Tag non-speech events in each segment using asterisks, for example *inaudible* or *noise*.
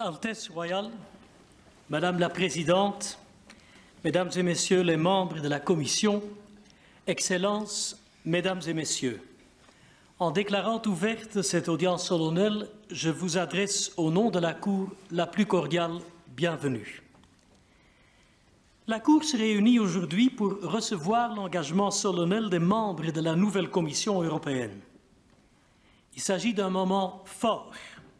Altesse royale, Madame la Présidente, Mesdames et Messieurs les membres de la Commission, Excellences, Mesdames et Messieurs, en déclarant ouverte cette audience solennelle, je vous adresse au nom de la Cour la plus cordiale bienvenue. La Cour se réunit aujourd'hui pour recevoir l'engagement solennel des membres de la nouvelle Commission européenne. Il s'agit d'un moment fort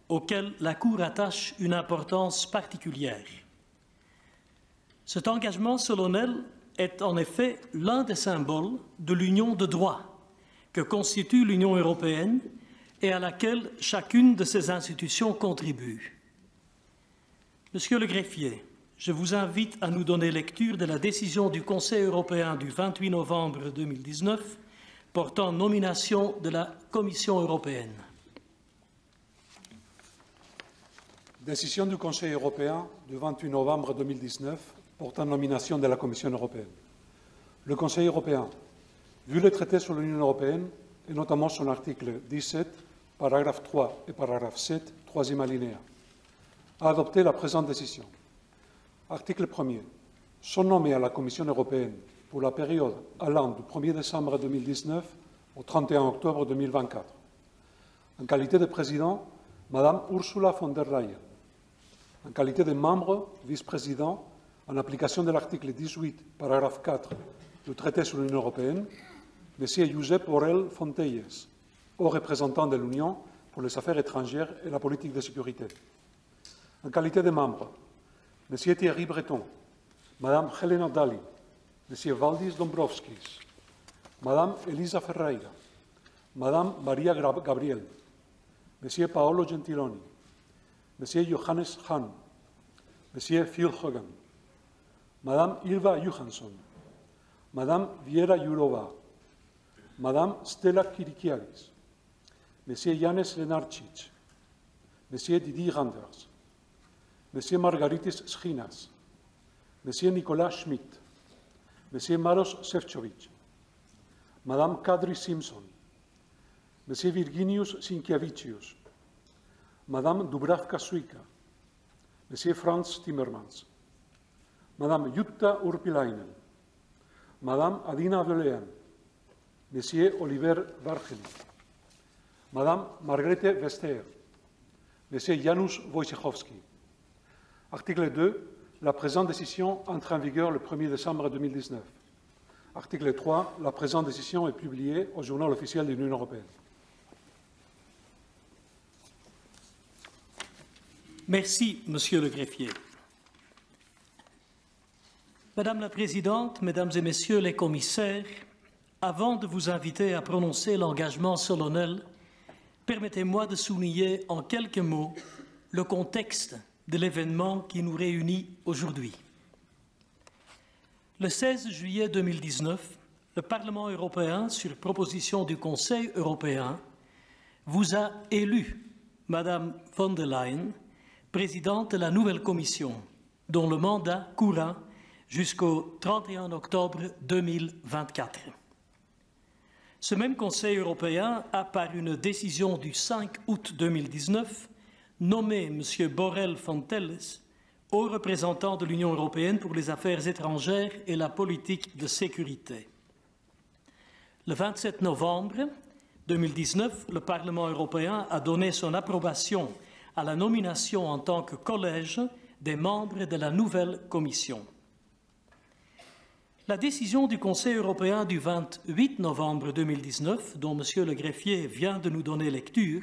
auquel la Cour attache une importance particulière. Cet engagement solennel est en effet l'un des symboles de l'union de droit que constitue l'Union européenne et à laquelle chacune de ses institutions contribue. Monsieur le greffier, je vous invite à nous donner lecture de la décision du Conseil européen du 28 novembre 2019 portant nomination de la Commission européenne. Décision du Conseil européen du 28 novembre 2019 portant nomination de la Commission européenne. Le Conseil européen, vu le traité sur l'Union européenne, et notamment son article 17, paragraphe 3 et paragraphe 7, troisième alinéa, a adopté la présente décision. Article 1er. Sont nommés à la Commission européenne pour la période allant du 1er décembre 2019 au 31 octobre 2024. En qualité de président, Madame Ursula von der Leyen. En qualité de membre, vice-président, en application de l'article 18, paragraphe 4 du traité sur l'Union européenne, M. Josep Borrell Fontelles, haut représentant de l'Union pour les affaires étrangères et la politique de sécurité. En qualité de membre, M. Thierry Breton, Mme Helena Dalli, M. Valdis Dombrovskis, Mme Elisa Ferreira, Mme Maria Gabriel, M. Paolo Gentiloni, M. Johannes Hahn, M. Phil Hogan, Madame Ilva Johansson, Madame Viera Jourova, Madame Stella Kirikiaris, Monsieur Janes Lenarcic, Monsieur Didier Randers, Monsieur Margaritis Schinas, Monsieur Nicolas Schmidt, Monsieur Maros Sefcovic, Madame Kadri Simpson, Monsieur Virginius Sinkiavicius, Madame Dubravka Suika, Monsieur Franz Timmermans, Madame Jutta Urpilainen, Madame Adina Velean, Monsieur Oliver Vargeli, Madame Margrethe Vestager, Monsieur Janusz Wojciechowski. Article 2. La présente décision entre en vigueur le 1er décembre 2019. Article 3. La présente décision est publiée au journal officiel de l'Union européenne. Merci, Monsieur le greffier. Madame la Présidente, Mesdames et Messieurs les commissaires, avant de vous inviter à prononcer l'engagement solennel, permettez-moi de souligner en quelques mots le contexte de l'événement qui nous réunit aujourd'hui. Le 16 juillet 2019, le Parlement européen, sur proposition du Conseil européen, vous a élu, Madame von der Leyen, présidente de la nouvelle Commission, dont le mandat courra jusqu'au 31 octobre 2024. Ce même Conseil européen a, par une décision du 5 août 2019, nommé M. Borrell Fontelles haut représentant de l'Union européenne pour les affaires étrangères et la politique de sécurité. Le 27 novembre 2019, le Parlement européen a donné son approbation à la nomination en tant que collège des membres de la nouvelle Commission. La décision du Conseil européen du 28 novembre 2019, dont M. le greffier vient de nous donner lecture,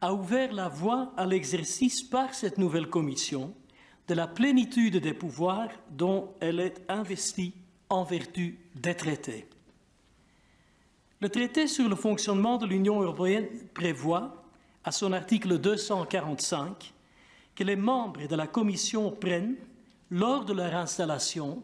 a ouvert la voie à l'exercice par cette nouvelle Commission de la plénitude des pouvoirs dont elle est investie en vertu des traités. Le traité sur le fonctionnement de l'Union européenne prévoit, à son article 245, que les membres de la Commission prennent, lors de leur installation,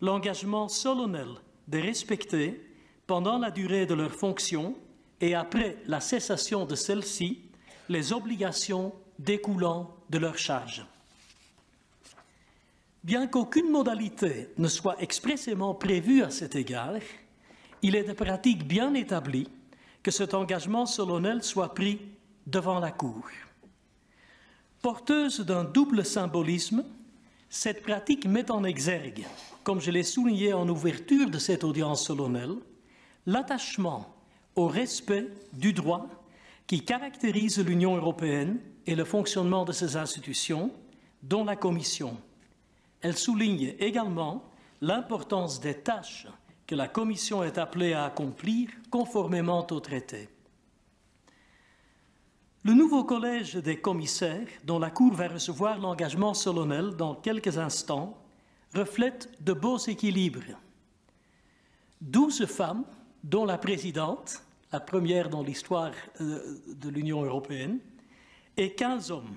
l'engagement solennel de respecter, pendant la durée de leur fonction et après la cessation de celle-ci, les obligations découlant de leur charge. Bien qu'aucune modalité ne soit expressément prévue à cet égard, il est de pratique bien établie que cet engagement solennel soit pris devant la Cour. Porteuse d'un double symbolisme, cette pratique met en exergue, comme je l'ai souligné en ouverture de cette audience solennelle, l'attachement au respect du droit qui caractérise l'Union européenne et le fonctionnement de ses institutions, dont la Commission. Elle souligne également l'importance des tâches que la Commission est appelée à accomplir conformément au traité. Le nouveau collège des commissaires, dont la Cour va recevoir l'engagement solennel dans quelques instants, reflète de beaux équilibres. Douze femmes, dont la présidente, la première dans l'histoire euh, de l'Union européenne, et quinze hommes.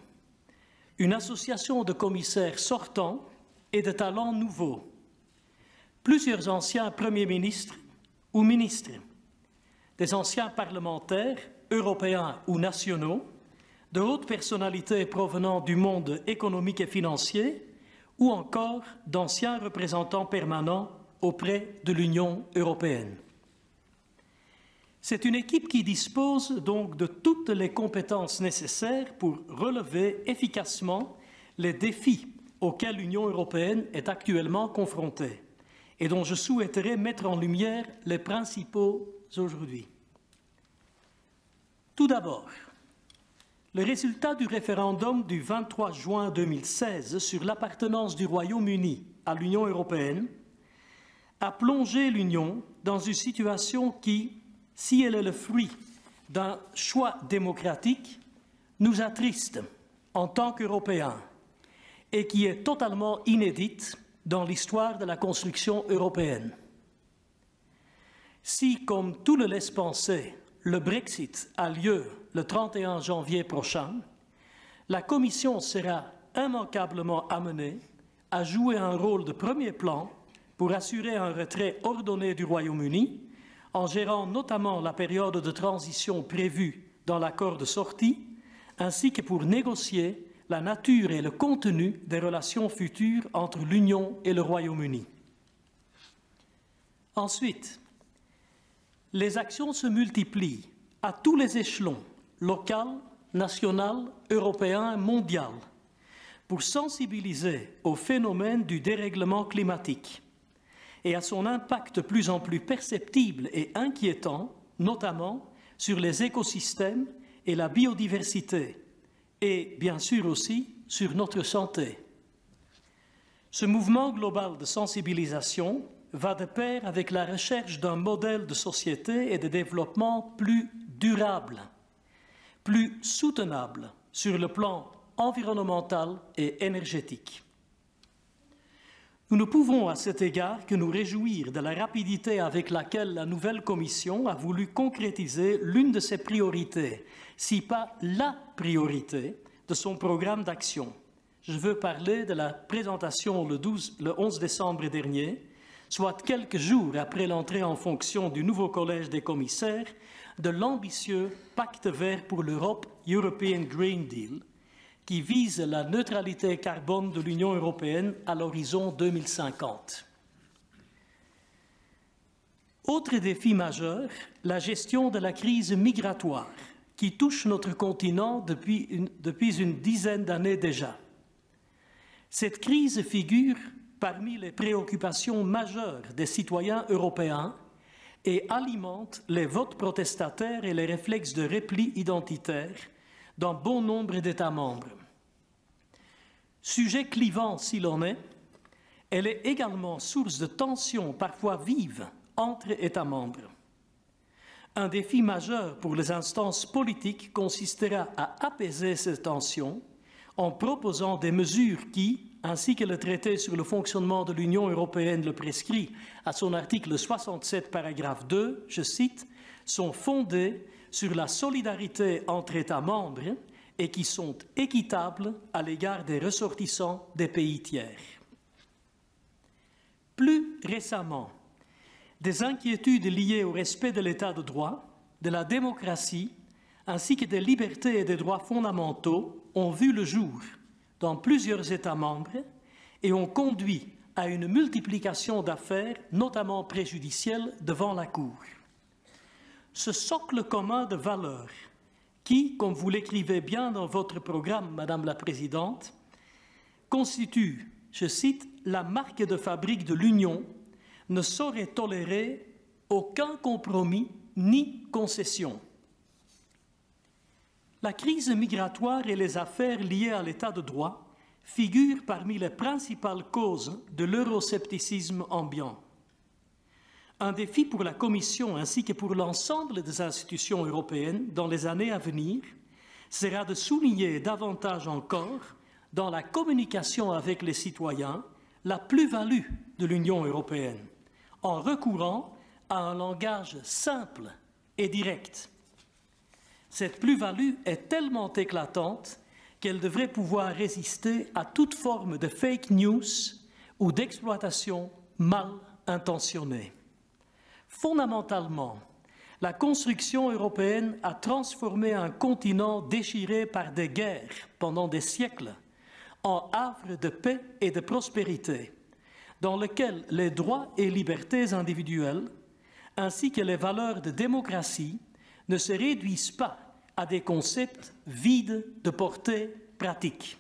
Une association de commissaires sortants et de talents nouveaux. Plusieurs anciens premiers ministres ou ministres, des anciens parlementaires européens ou nationaux, de hautes personnalités provenant du monde économique et financier, ou encore d'anciens représentants permanents auprès de l'Union européenne. C'est une équipe qui dispose donc de toutes les compétences nécessaires pour relever efficacement les défis auxquels l'Union européenne est actuellement confrontée et dont je souhaiterais mettre en lumière les principaux aujourd'hui. Tout d'abord, le résultat du référendum du 23 juin 2016 sur l'appartenance du Royaume-Uni à l'Union européenne a plongé l'Union dans une situation qui, si elle est le fruit d'un choix démocratique, nous attriste en tant qu'Européens et qui est totalement inédite dans l'histoire de la construction européenne. Si, comme tout le laisse penser, le Brexit a lieu le 31 janvier prochain, la Commission sera immanquablement amenée à jouer un rôle de premier plan pour assurer un retrait ordonné du Royaume-Uni, en gérant notamment la période de transition prévue dans l'accord de sortie, ainsi que pour négocier la nature et le contenu des relations futures entre l'Union et le Royaume-Uni. Ensuite, les actions se multiplient à tous les échelons, local, national, européen mondial, pour sensibiliser au phénomène du dérèglement climatique et à son impact de plus en plus perceptible et inquiétant, notamment sur les écosystèmes et la biodiversité, et bien sûr aussi sur notre santé. Ce mouvement global de sensibilisation va de pair avec la recherche d'un modèle de société et de développement plus durable, plus soutenable sur le plan environnemental et énergétique. Nous ne pouvons à cet égard que nous réjouir de la rapidité avec laquelle la nouvelle Commission a voulu concrétiser l'une de ses priorités, si pas la priorité de son programme d'action. Je veux parler de la présentation le, 12, le 11 décembre dernier, soit quelques jours après l'entrée en fonction du nouveau collège des commissaires, de l'ambitieux Pacte vert pour l'Europe, European Green Deal, qui vise la neutralité carbone de l'Union européenne à l'horizon 2050. Autre défi majeur, la gestion de la crise migratoire qui touche notre continent depuis une, depuis une dizaine d'années déjà. Cette crise figure parmi les préoccupations majeures des citoyens européens et alimente les votes protestataires et les réflexes de repli identitaire dans bon nombre d'États membres. Sujet clivant s'il en est, elle est également source de tensions parfois vives entre États membres. Un défi majeur pour les instances politiques consistera à apaiser ces tensions en proposant des mesures qui, ainsi que le traité sur le fonctionnement de l'Union européenne le prescrit à son article 67, paragraphe 2, je cite, sont fondées sur la solidarité entre États membres et qui sont équitables à l'égard des ressortissants des pays tiers. Plus récemment, des inquiétudes liées au respect de l'état de droit, de la démocratie, ainsi que des libertés et des droits fondamentaux ont vu le jour dans plusieurs États membres et ont conduit à une multiplication d'affaires, notamment préjudicielles, devant la Cour. Ce socle commun de valeurs qui, comme vous l'écrivez bien dans votre programme, Madame la Présidente, constitue, je cite, la marque de fabrique de l'Union, ne saurait tolérer aucun compromis ni concession. La crise migratoire et les affaires liées à l'état de droit figurent parmi les principales causes de l'euroscepticisme ambiant. Un défi pour la Commission ainsi que pour l'ensemble des institutions européennes dans les années à venir sera de souligner davantage encore, dans la communication avec les citoyens, la plus-value de l'Union européenne, en recourant à un langage simple et direct. Cette plus-value est tellement éclatante qu'elle devrait pouvoir résister à toute forme de fake news ou d'exploitation mal intentionnée. Fondamentalement, la construction européenne a transformé un continent déchiré par des guerres pendant des siècles en havre de paix et de prospérité, dans lequel les droits et libertés individuelles, ainsi que les valeurs de démocratie, ne se réduisent pas à des concepts vides de portée pratique.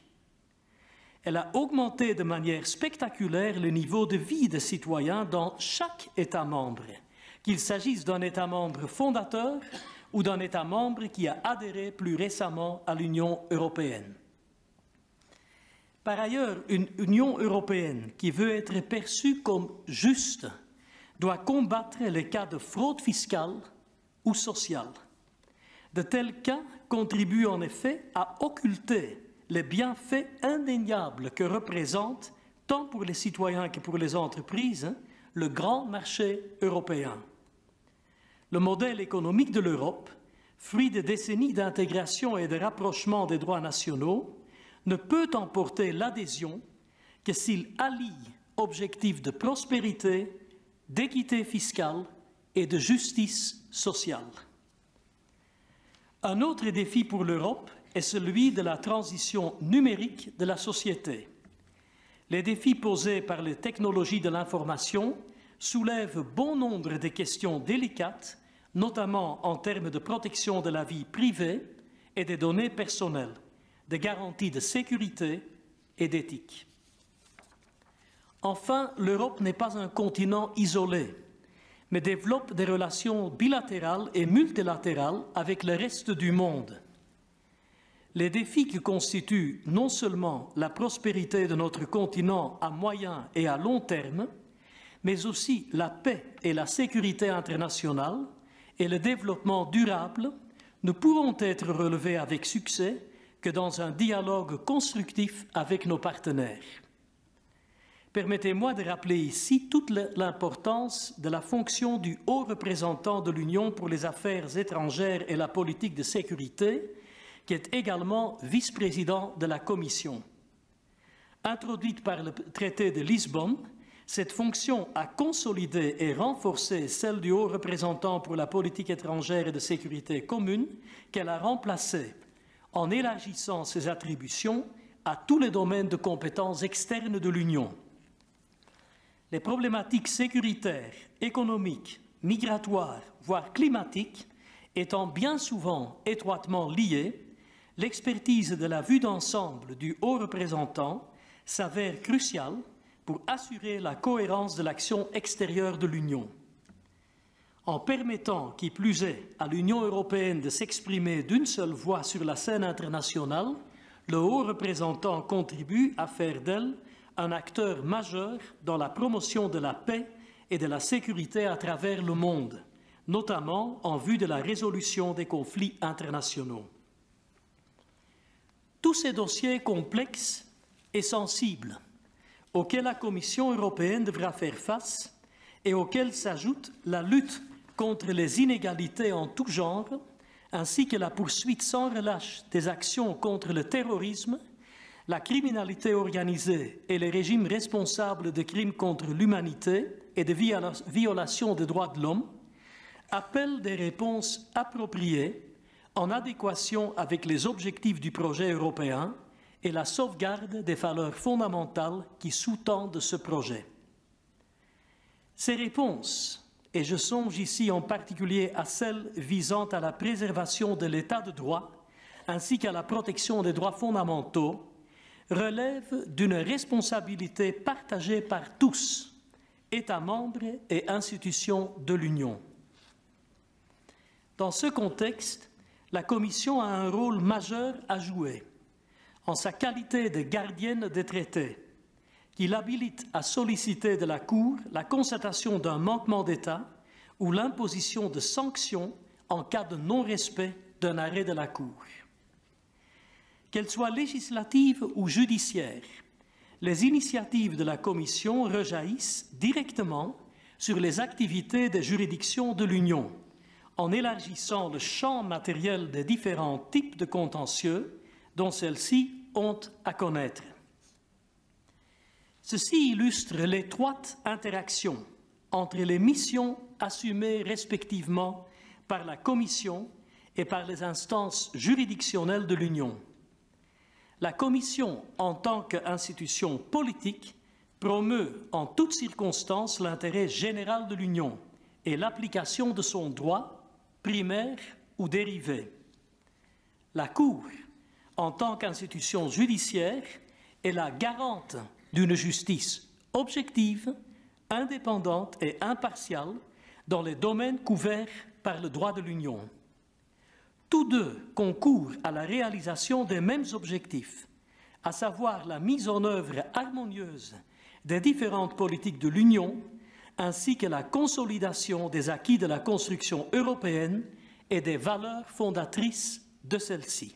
Elle a augmenté de manière spectaculaire le niveau de vie des citoyens dans chaque État membre qu'il s'agisse d'un État membre fondateur ou d'un État membre qui a adhéré plus récemment à l'Union européenne. Par ailleurs, une Union européenne qui veut être perçue comme juste doit combattre les cas de fraude fiscale ou sociale. De tels cas contribuent en effet à occulter les bienfaits indéniables que représente, tant pour les citoyens que pour les entreprises, le grand marché européen. Le modèle économique de l'Europe, fruit de décennies d'intégration et de rapprochement des droits nationaux, ne peut emporter l'adhésion que s'il allie objectifs de prospérité, d'équité fiscale et de justice sociale. Un autre défi pour l'Europe est celui de la transition numérique de la société. Les défis posés par les technologies de l'information soulève bon nombre de questions délicates, notamment en termes de protection de la vie privée et des données personnelles, de garanties de sécurité et d'éthique. Enfin, l'Europe n'est pas un continent isolé, mais développe des relations bilatérales et multilatérales avec le reste du monde. Les défis qui constituent non seulement la prospérité de notre continent à moyen et à long terme, mais aussi la paix et la sécurité internationale et le développement durable ne pourront être relevés avec succès que dans un dialogue constructif avec nos partenaires. Permettez-moi de rappeler ici toute l'importance de la fonction du haut représentant de l'Union pour les affaires étrangères et la politique de sécurité, qui est également vice-président de la Commission. Introduite par le traité de Lisbonne, cette fonction a consolidé et renforcé celle du haut représentant pour la politique étrangère et de sécurité commune qu'elle a remplacée en élargissant ses attributions à tous les domaines de compétences externes de l'Union. Les problématiques sécuritaires, économiques, migratoires, voire climatiques étant bien souvent étroitement liées, l'expertise de la vue d'ensemble du haut représentant s'avère cruciale pour assurer la cohérence de l'action extérieure de l'Union. En permettant, qui plus est, à l'Union européenne de s'exprimer d'une seule voix sur la scène internationale, le haut représentant contribue à faire d'elle un acteur majeur dans la promotion de la paix et de la sécurité à travers le monde, notamment en vue de la résolution des conflits internationaux. Tous ces dossiers complexes et sensibles auxquels la Commission européenne devra faire face et auxquels s'ajoute la lutte contre les inégalités en tout genre, ainsi que la poursuite sans relâche des actions contre le terrorisme, la criminalité organisée et les régimes responsables de crimes contre l'humanité et de violations des droits de l'homme, appellent des réponses appropriées en adéquation avec les objectifs du projet européen et la sauvegarde des valeurs fondamentales qui sous-tendent ce projet. Ces réponses, et je songe ici en particulier à celles visant à la préservation de l'état de droit, ainsi qu'à la protection des droits fondamentaux relève d'une responsabilité partagée par tous, États membres et institutions de l'Union. Dans ce contexte, la Commission a un rôle majeur à jouer en sa qualité de gardienne des traités, qui l'habilite à solliciter de la Cour la constatation d'un manquement d'État ou l'imposition de sanctions en cas de non-respect d'un arrêt de la Cour. Qu'elles soient législatives ou judiciaires, les initiatives de la Commission rejaillissent directement sur les activités des juridictions de l'Union, en élargissant le champ matériel des différents types de contentieux dont celles-ci ont à connaître. Ceci illustre l'étroite interaction entre les missions assumées respectivement par la Commission et par les instances juridictionnelles de l'Union. La Commission, en tant qu'institution politique, promeut en toutes circonstances l'intérêt général de l'Union et l'application de son droit, primaire ou dérivé. La Cour, en tant qu'institution judiciaire, est la garante d'une justice objective, indépendante et impartiale dans les domaines couverts par le droit de l'Union. Tous deux concourent à la réalisation des mêmes objectifs, à savoir la mise en œuvre harmonieuse des différentes politiques de l'Union, ainsi que la consolidation des acquis de la construction européenne et des valeurs fondatrices de celle-ci.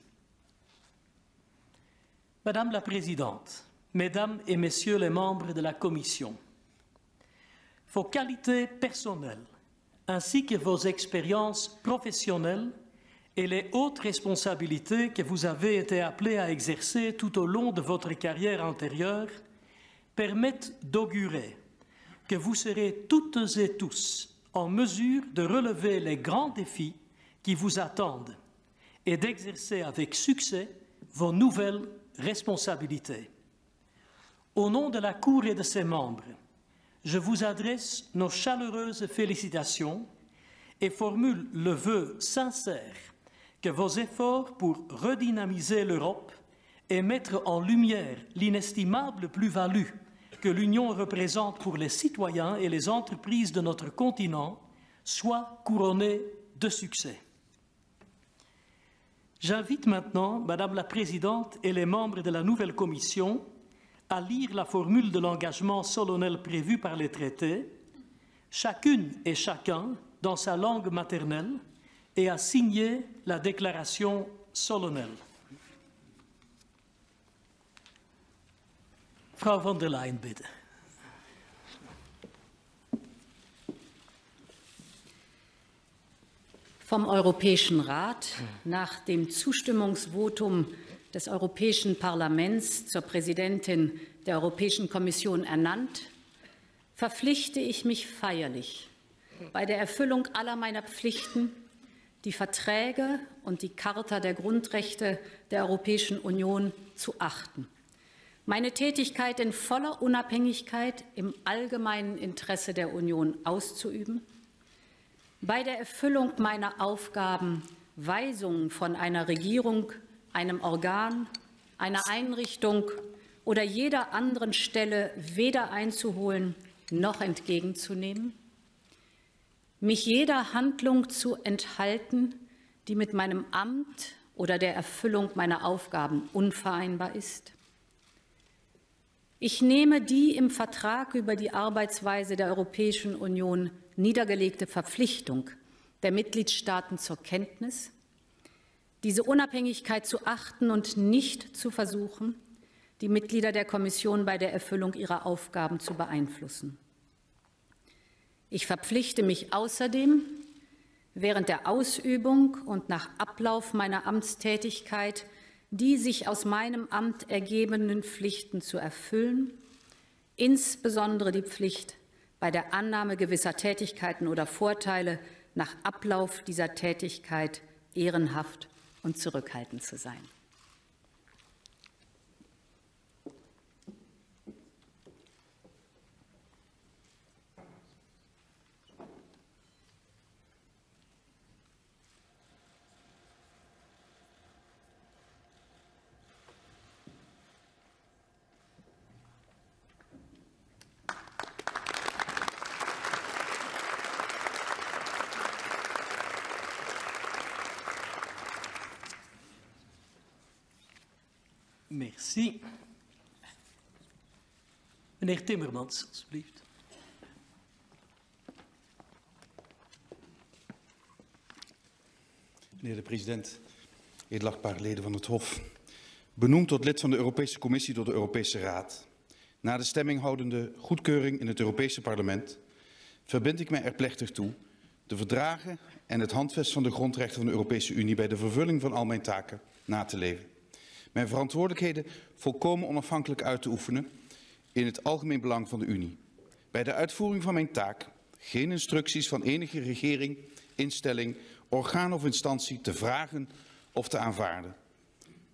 Madame la Présidente, Mesdames et Messieurs les membres de la Commission, vos qualités personnelles ainsi que vos expériences professionnelles et les hautes responsabilités que vous avez été appelés à exercer tout au long de votre carrière antérieure permettent d'augurer que vous serez toutes et tous en mesure de relever les grands défis qui vous attendent et d'exercer avec succès vos nouvelles responsabilités. Au nom de la Cour et de ses membres, je vous adresse nos chaleureuses félicitations et formule le vœu sincère que vos efforts pour redynamiser l'Europe et mettre en lumière l'inestimable plus-value que l'Union représente pour les citoyens et les entreprises de notre continent soient couronnés de succès. J'invite maintenant Madame la Présidente et les membres de la nouvelle Commission à lire la formule de l'engagement solennel prévu par les traités, chacune et chacun dans sa langue maternelle, et à signer la déclaration solennelle. Frau von der Leyen, bitte. Vom Europäischen Rat nach dem Zustimmungsvotum des Europäischen Parlaments zur Präsidentin der Europäischen Kommission ernannt, verpflichte ich mich feierlich, bei der Erfüllung aller meiner Pflichten die Verträge und die Charta der Grundrechte der Europäischen Union zu achten. Meine Tätigkeit in voller Unabhängigkeit im allgemeinen Interesse der Union auszuüben, bei der Erfüllung meiner Aufgaben Weisungen von einer Regierung einem Organ, einer Einrichtung oder jeder anderen Stelle weder einzuholen noch entgegenzunehmen, mich jeder Handlung zu enthalten, die mit meinem Amt oder der Erfüllung meiner Aufgaben unvereinbar ist. Ich nehme die im Vertrag über die Arbeitsweise der Europäischen Union niedergelegte Verpflichtung der Mitgliedstaaten zur Kenntnis diese Unabhängigkeit zu achten und nicht zu versuchen, die Mitglieder der Kommission bei der Erfüllung ihrer Aufgaben zu beeinflussen. Ich verpflichte mich außerdem, während der Ausübung und nach Ablauf meiner Amtstätigkeit die sich aus meinem Amt ergebenden Pflichten zu erfüllen, insbesondere die Pflicht, bei der Annahme gewisser Tätigkeiten oder Vorteile nach Ablauf dieser Tätigkeit ehrenhaft und zurückhaltend zu sein. Merci. Meneer Timmermans, alsjeblieft. Meneer de president, edelachtbare leden van het Hof. Benoemd tot lid van de Europese Commissie door de Europese Raad. Na de stemming houdende goedkeuring in het Europese parlement verbind ik mij er plechtig toe de verdragen en het handvest van de grondrechten van de Europese Unie bij de vervulling van al mijn taken na te leven. Mijn verantwoordelijkheden volkomen onafhankelijk uit te oefenen in het algemeen belang van de Unie. Bij de uitvoering van mijn taak geen instructies van enige regering, instelling, orgaan of instantie te vragen of te aanvaarden.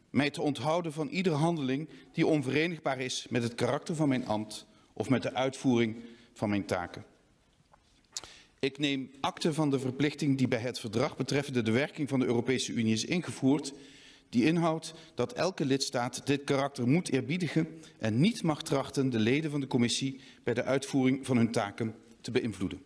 Mij te onthouden van iedere handeling die onverenigbaar is met het karakter van mijn ambt of met de uitvoering van mijn taken. Ik neem akte van de verplichting die bij het verdrag betreffende de werking van de Europese Unie is ingevoerd, die inhoudt dat elke lidstaat dit karakter moet eerbiedigen en niet mag trachten de leden van de commissie bij de uitvoering van hun taken te beïnvloeden.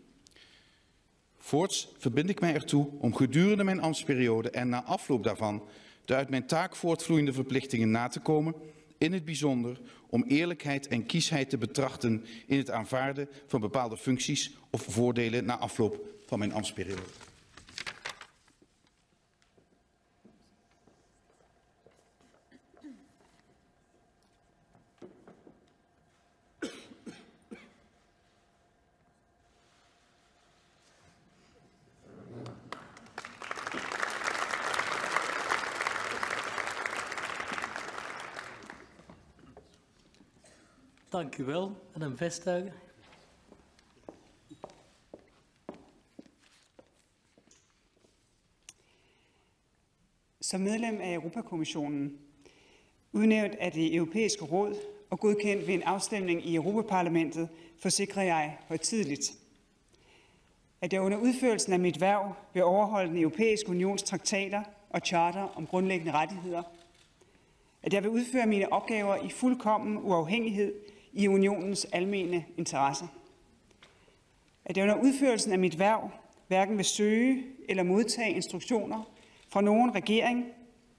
Voorts verbind ik mij ertoe om gedurende mijn ambtsperiode en na afloop daarvan de uit mijn taak voortvloeiende verplichtingen na te komen, in het bijzonder om eerlijkheid en kiesheid te betrachten in het aanvaarden van bepaalde functies of voordelen na afloop van mijn ambtsperiode. Dank u wel, madame Vestager. Som medlem af Europakommissionen, udnævnt af det europæiske råd og godkendt ved en afstemning i Europaparlamentet, forsikrer jeg højtidligt, at jeg under udførelsen af mit værv vil overholde den europæiske unions traktater og charter om grundlæggende rettigheder, at jeg vil udføre mine opgaver i fuldkommen uafhængighed i unionens almene interesser. At jeg under udførelsen af mit værv hverken vil søge eller modtage instruktioner fra nogen regering,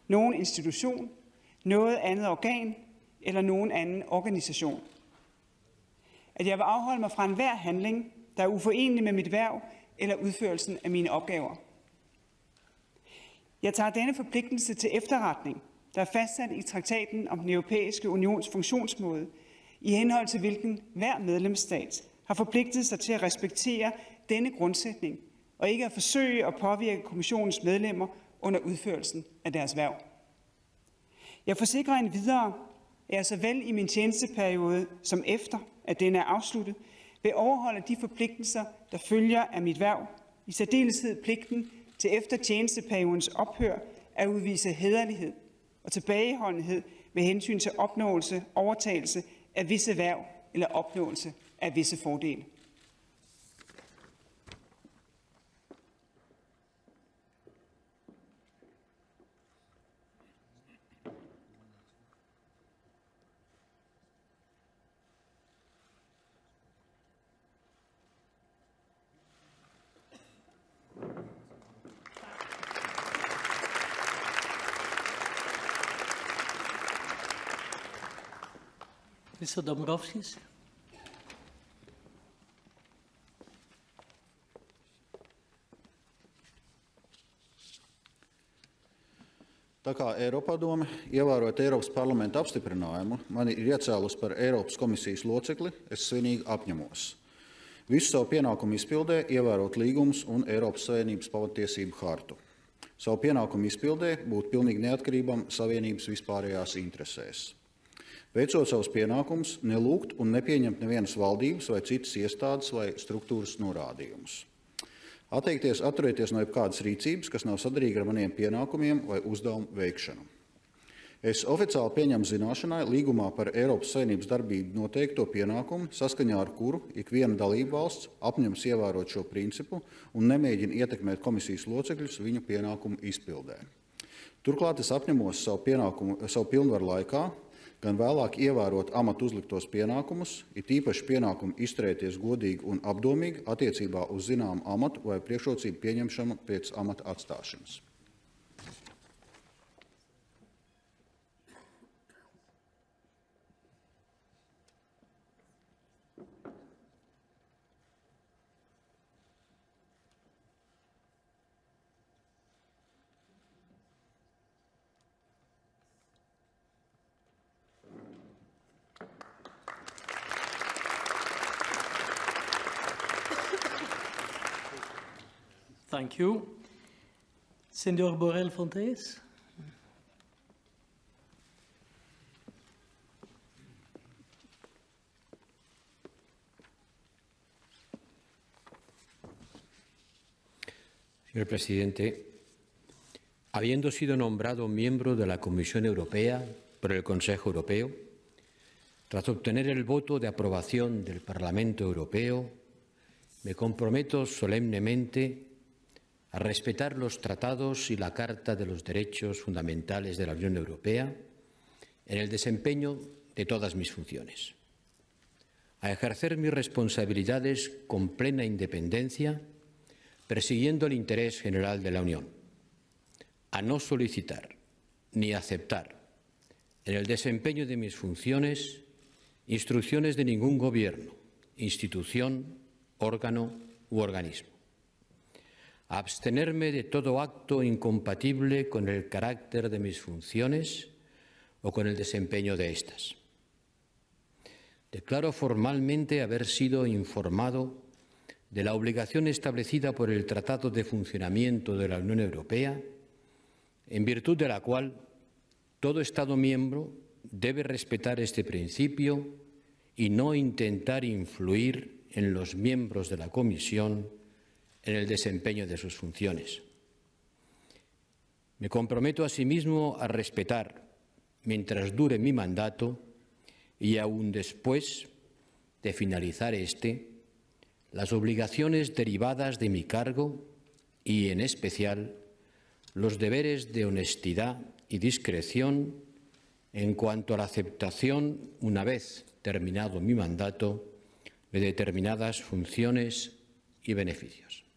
nogen institution, noget andet organ eller nogen anden organisation. At jeg vil afholde mig fra enhver handling, der er uforenelig med mit værv eller udførelsen af mine opgaver. Jeg tager denne forpligtelse til efterretning, der er fastsat i traktaten om den europæiske unions funktionsmåde, i henhold til hvilken hver medlemsstat har forpligtet sig til at respektere denne grundsætning og ikke at forsøge at påvirke kommissionens medlemmer under udførelsen af deres værv. Jeg forsikrer en videre, at jeg såvel i min tjenesteperiode som efter, at den er afsluttet, vil overholde de forpligtelser, der følger af mit værv, i særdeleshed pligten til efter tjenesteperiodens ophør at udvise hederlighed og tilbageholdenhed med hensyn til opnåelse, overtagelse af visse værv eller opnåelse af visse fordele. Mr. Dombrovskis. Tā kā Eiropadome, ievērojot Eiropas parlamenta apstiprinājumu, mani ir iecēlus par Eiropas komisijas locekli, es svinīgi apņemos. Visu savu pienākumu izpildē, ievērot līgumus un Eiropas Savienības pamatiesību hartu. Savu pienākumu izpildē būt pilnīgi neatkarībam Savienības vispārējās interesēs. Veicot savus pienākumus, nelūgt un nepieņemt nevienas valdības vai citas iestādes vai struktūras norādījumus. Atteikties, atturēties no jebkādas rīcības, kas nav sadarīga ar maniem pienākumiem vai uzdevumu veikšanu. Es oficiāli pieņemu zināšanai līgumā par Eiropas Savienības darbību noteikto pienākumu, saskaņā ar kuru ikviena dalība valsts apņems ievērot šo principu un nemēģina ietekmēt komisijas locekļus viņu pienākumu izpildē. Turklāt es apņemos savu, savu pilnvaru laikā gan vēlāk ievērot amatu uzliktos pienākumus, it īpaši pienākumu izturēties godīgi un apdomīgi attiecībā uz zināmu amatu vai priekšrocību pieņemšanu pēc amata atstāšanas. You. Senor Borrell Fontes. Señor presidente, habiendo sido nombrado miembro de la Comisión Europea por el Consejo Europeo, tras obtener el voto de aprobación del Parlamento Europeo, me comprometo solemnemente a respetar los tratados y la Carta de los Derechos Fundamentales de la Unión Europea en el desempeño de todas mis funciones, a ejercer mis responsabilidades con plena independencia, persiguiendo el interés general de la Unión, a no solicitar ni aceptar en el desempeño de mis funciones instrucciones de ningún gobierno, institución, órgano u organismo. Abstenerme de todo acto incompatible con el carácter de mis funciones o con el desempeño de estas. Declaro formalmente haber sido informado de la obligación establecida por el Tratado de Funcionamiento de la Unión Europea, en virtud de la cual todo Estado miembro debe respetar este principio y no intentar influir en los miembros de la Comisión en el desempeño de sus funciones. Me comprometo asimismo a respetar, mientras dure mi mandato y aún después de finalizar este, las obligaciones derivadas de mi cargo y, en especial, los deberes de honestidad y discreción en cuanto a la aceptación, una vez terminado mi mandato, de determinadas funciones y beneficios.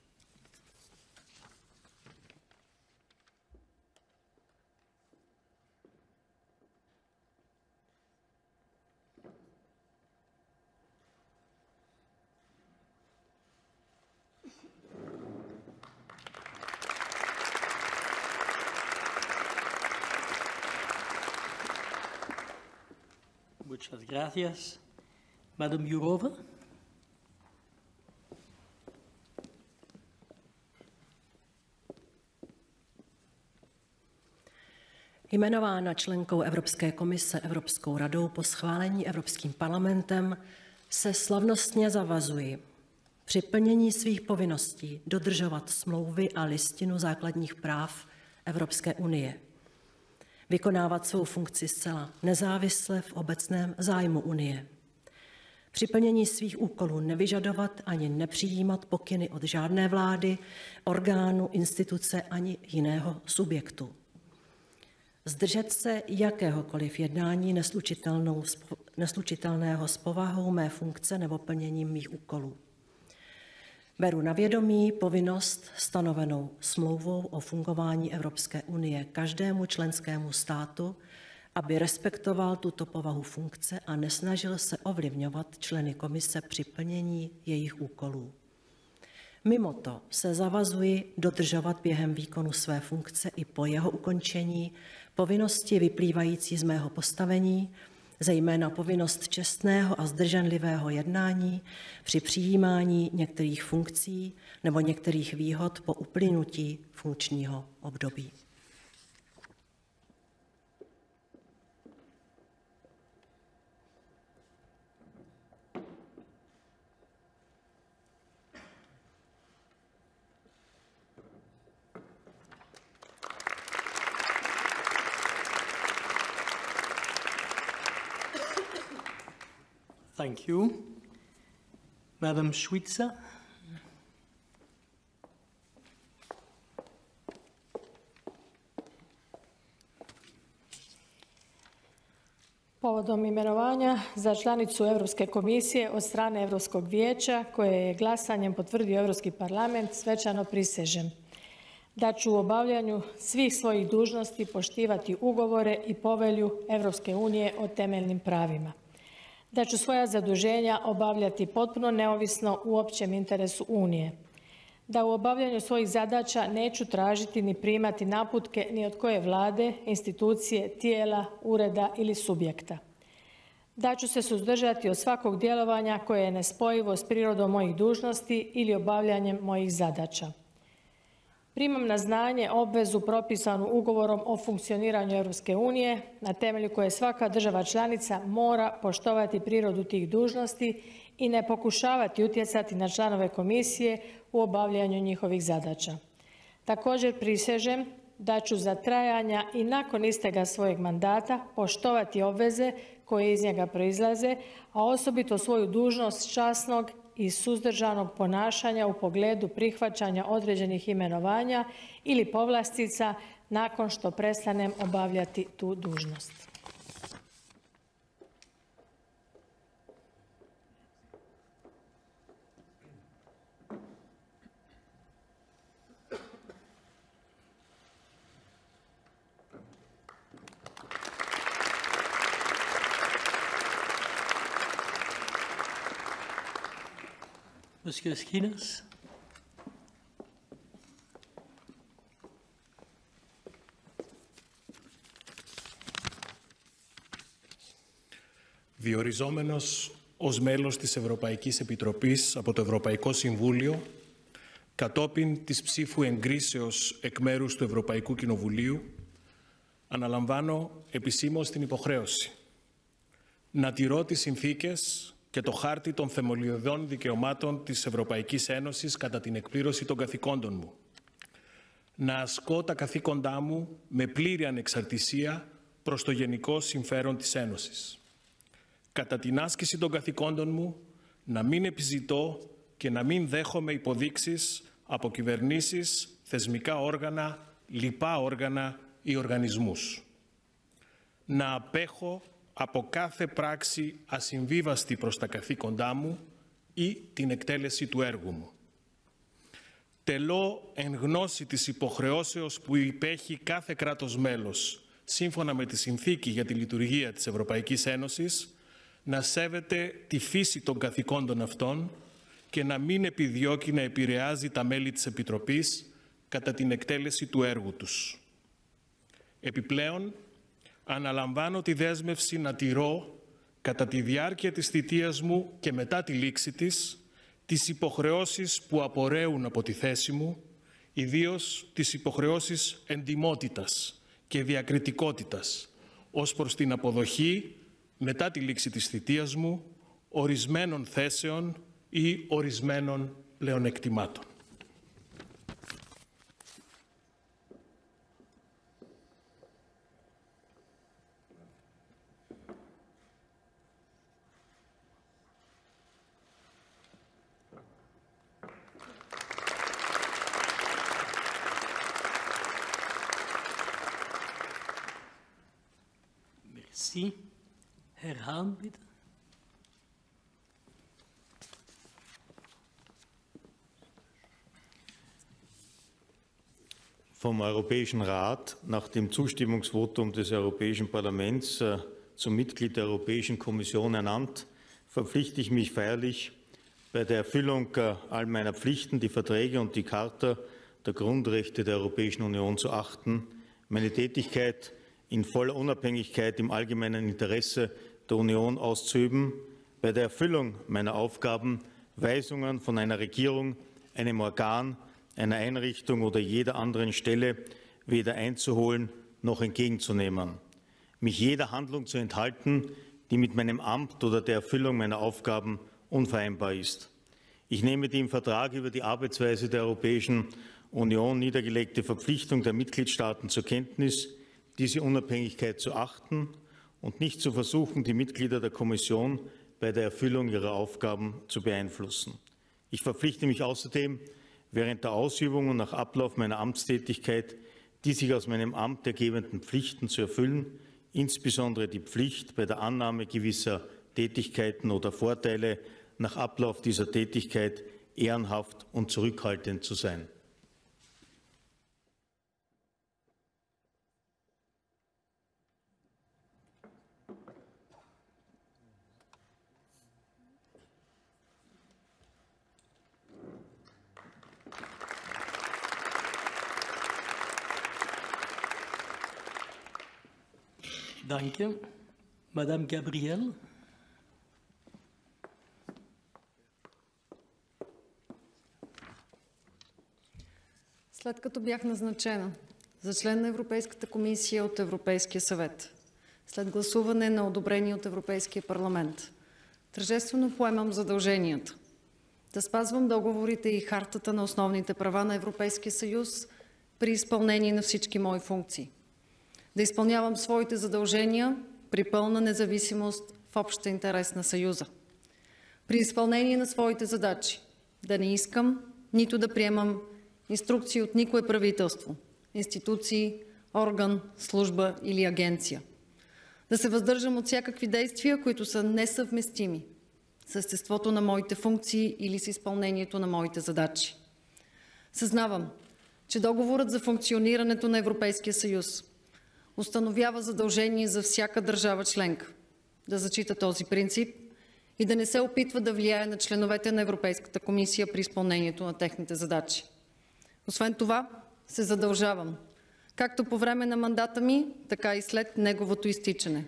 Gracias. Madam Jourova. Jmenována členkou Evropské komise Evropskou radou po schválení Evropským parlamentem se slavnostně zavazuji při plnění svých povinností dodržovat smlouvy a listinu základních práv Evropské unie, vykonávat svou funkci zcela nezávisle v obecném zájmu Unie, při plnění svých úkolů nevyžadovat ani nepřijímat pokyny od žádné vlády, orgánu, instituce ani jiného subjektu zdržet se jakéhokoliv jednání neslučitelného s povahou mé funkce nebo plněním mých úkolů. Beru na vědomí povinnost stanovenou smlouvou o fungování Evropské unie každému členskému státu, aby respektoval tuto povahu funkce a nesnažil se ovlivňovat členy komise při plnění jejich úkolů. Mimo to se zavazuji dodržovat během výkonu své funkce i po jeho ukončení povinnosti vyplývající z mého postavení, zejména povinnost čestného a zdrženlivého jednání při přijímání některých funkcí nebo některých výhod po uplynutí funkčního období. Thank you. Madam Schweitzer. Povodom imenovanja za članicu Europske komisije od strane Europskog vijeća koje je glasanjem potvrdio Europski parlament svečano prisežem da ću u obavljanju svih svojih dužnosti poštivati ugovore i povelju Europske unije o temeljnim pravima da ću svoja zaduženja obavljati potpuno neovisno u općem interesu Unije, da u obavljanju svojih zadaća neću tražiti ni primati naputke ni od koje vlade, institucije, tijela, ureda ili subjekta, da ću se suzdržati od svakog djelovanja koje je nespojivo s prirodom mojih dužnosti ili obavljanjem mojih zadaća, Primam na znanje obvezu propisanu ugovorom o funkcioniranju Europske unije na temelju koje svaka država članica mora poštovati prirodu tih dužnosti i ne pokušavati utjecati na članove komisije u obavljanju njihovih zadaća. Također prisežem da ću za trajanja i nakon istega svojeg mandata poštovati obveze koje iz njega proizlaze, a osobito svoju dužnost časnog i suzdržanog ponašanja u pogledu prihvaćanja određenih imenovanja ili povlastica nakon što prestanem obavljati tu dužnost. Monsieur Skinas. Διοριζόμενος ως μέλος της Ευρωπαϊκής Επιτροπής από το Ευρωπαϊκό Συμβούλιο, κατόπιν της ψήφου εγκρίσεως εκ μέρους του Ευρωπαϊκού Κοινοβουλίου, αναλαμβάνω επισήμως την υποχρέωση να τηρώ τις συνθήκες και το χάρτη των θεμελιωδών δικαιωμάτων της Ευρωπαϊκής Ένωσης κατά την εκπλήρωση των καθηκόντων μου. Να ασκώ τα καθήκοντά μου με πλήρη ανεξαρτησία προς το γενικό συμφέρον της Ένωσης. Κατά την άσκηση των καθηκόντων μου, να μην επιζητώ και να μην δέχομαι υποδείξεις από κυβερνήσεις, θεσμικά όργανα, λοιπά όργανα ή οργανισμούς. Να απέχω από κάθε πράξη ασυμβίβαστη προς τα καθήκοντά μου ή την εκτέλεση του έργου μου. Τελώ εν γνώση της υποχρεώσεως που υπέχει κάθε κράτος μέλος σύμφωνα με τη Συνθήκη για τη Λειτουργία της Ευρωπαϊκής Ένωσης να σέβεται τη φύση των καθηκόντων αυτών και να μην επιδιώκει να επηρεάζει τα μέλη της Επιτροπής κατά την εκτέλεση του έργου τους. Επιπλέον, αναλαμβάνω τη δέσμευση να τηρώ κατά τη διάρκεια της θητείας μου και μετά τη λήξη της τις υποχρεώσεις που απορρέουν από τη θέση μου, ιδίως τις υποχρεώσεις εντιμότητας και διακριτικότητας ως προς την αποδοχή μετά τη λήξη της θητείας μου ορισμένων θέσεων ή ορισμένων πλεονεκτημάτων. Herr Hahn, bitte. vom Europäischen Rat nach dem Zustimmungsvotum des Europäischen Parlaments äh, zum Mitglied der Europäischen Kommission ernannt, verpflichte ich mich feierlich, bei der Erfüllung äh, all meiner Pflichten die Verträge und die Charta der Grundrechte der Europäischen Union zu achten, meine Tätigkeit in voller Unabhängigkeit im allgemeinen Interesse der Union auszuüben, bei der Erfüllung meiner Aufgaben Weisungen von einer Regierung, einem Organ, einer Einrichtung oder jeder anderen Stelle weder einzuholen noch entgegenzunehmen, mich jeder Handlung zu enthalten, die mit meinem Amt oder der Erfüllung meiner Aufgaben unvereinbar ist. Ich nehme die im Vertrag über die Arbeitsweise der Europäischen Union niedergelegte Verpflichtung der Mitgliedstaaten zur Kenntnis, diese Unabhängigkeit zu achten und nicht zu versuchen, die Mitglieder der Kommission bei der Erfüllung ihrer Aufgaben zu beeinflussen. Ich verpflichte mich außerdem, während der Ausübung und nach Ablauf meiner Amtstätigkeit die sich aus meinem Amt ergebenden Pflichten zu erfüllen, insbesondere die Pflicht, bei der Annahme gewisser Tätigkeiten oder Vorteile nach Ablauf dieser Tätigkeit ehrenhaft und zurückhaltend zu sein. Danke. Madame Gabriel. След като бях назначена за член на Европейската комисия от Европейския съвет, след гласуване на одобрение от Европейския парламент, тържествено поемам задълженията да спазвам договорите и хартата на основните права на Европейския съюз при изпълнение на всички мои функции, да изпълнявам своите задължения при пълна независимост в общия интерес на Съюза, при изпълнение на своите задачи, да не искам, нито да приемам инструкции от никое правителство, институции, орган, служба или агенция. Да се въздържам от всякакви действия, които са несъвместими с естеството на моите функции или с изпълнението на моите задачи. Съзнавам, че договорът за функционирането на Европейския съюз установява задължение за всяка държава членка да зачита този принцип и да не се опитва да влияе на членовете на Европейската комисия при изпълнението на техните задачи. Освен това, се задължавам, както по време на мандата ми, така и след неговото изтичане,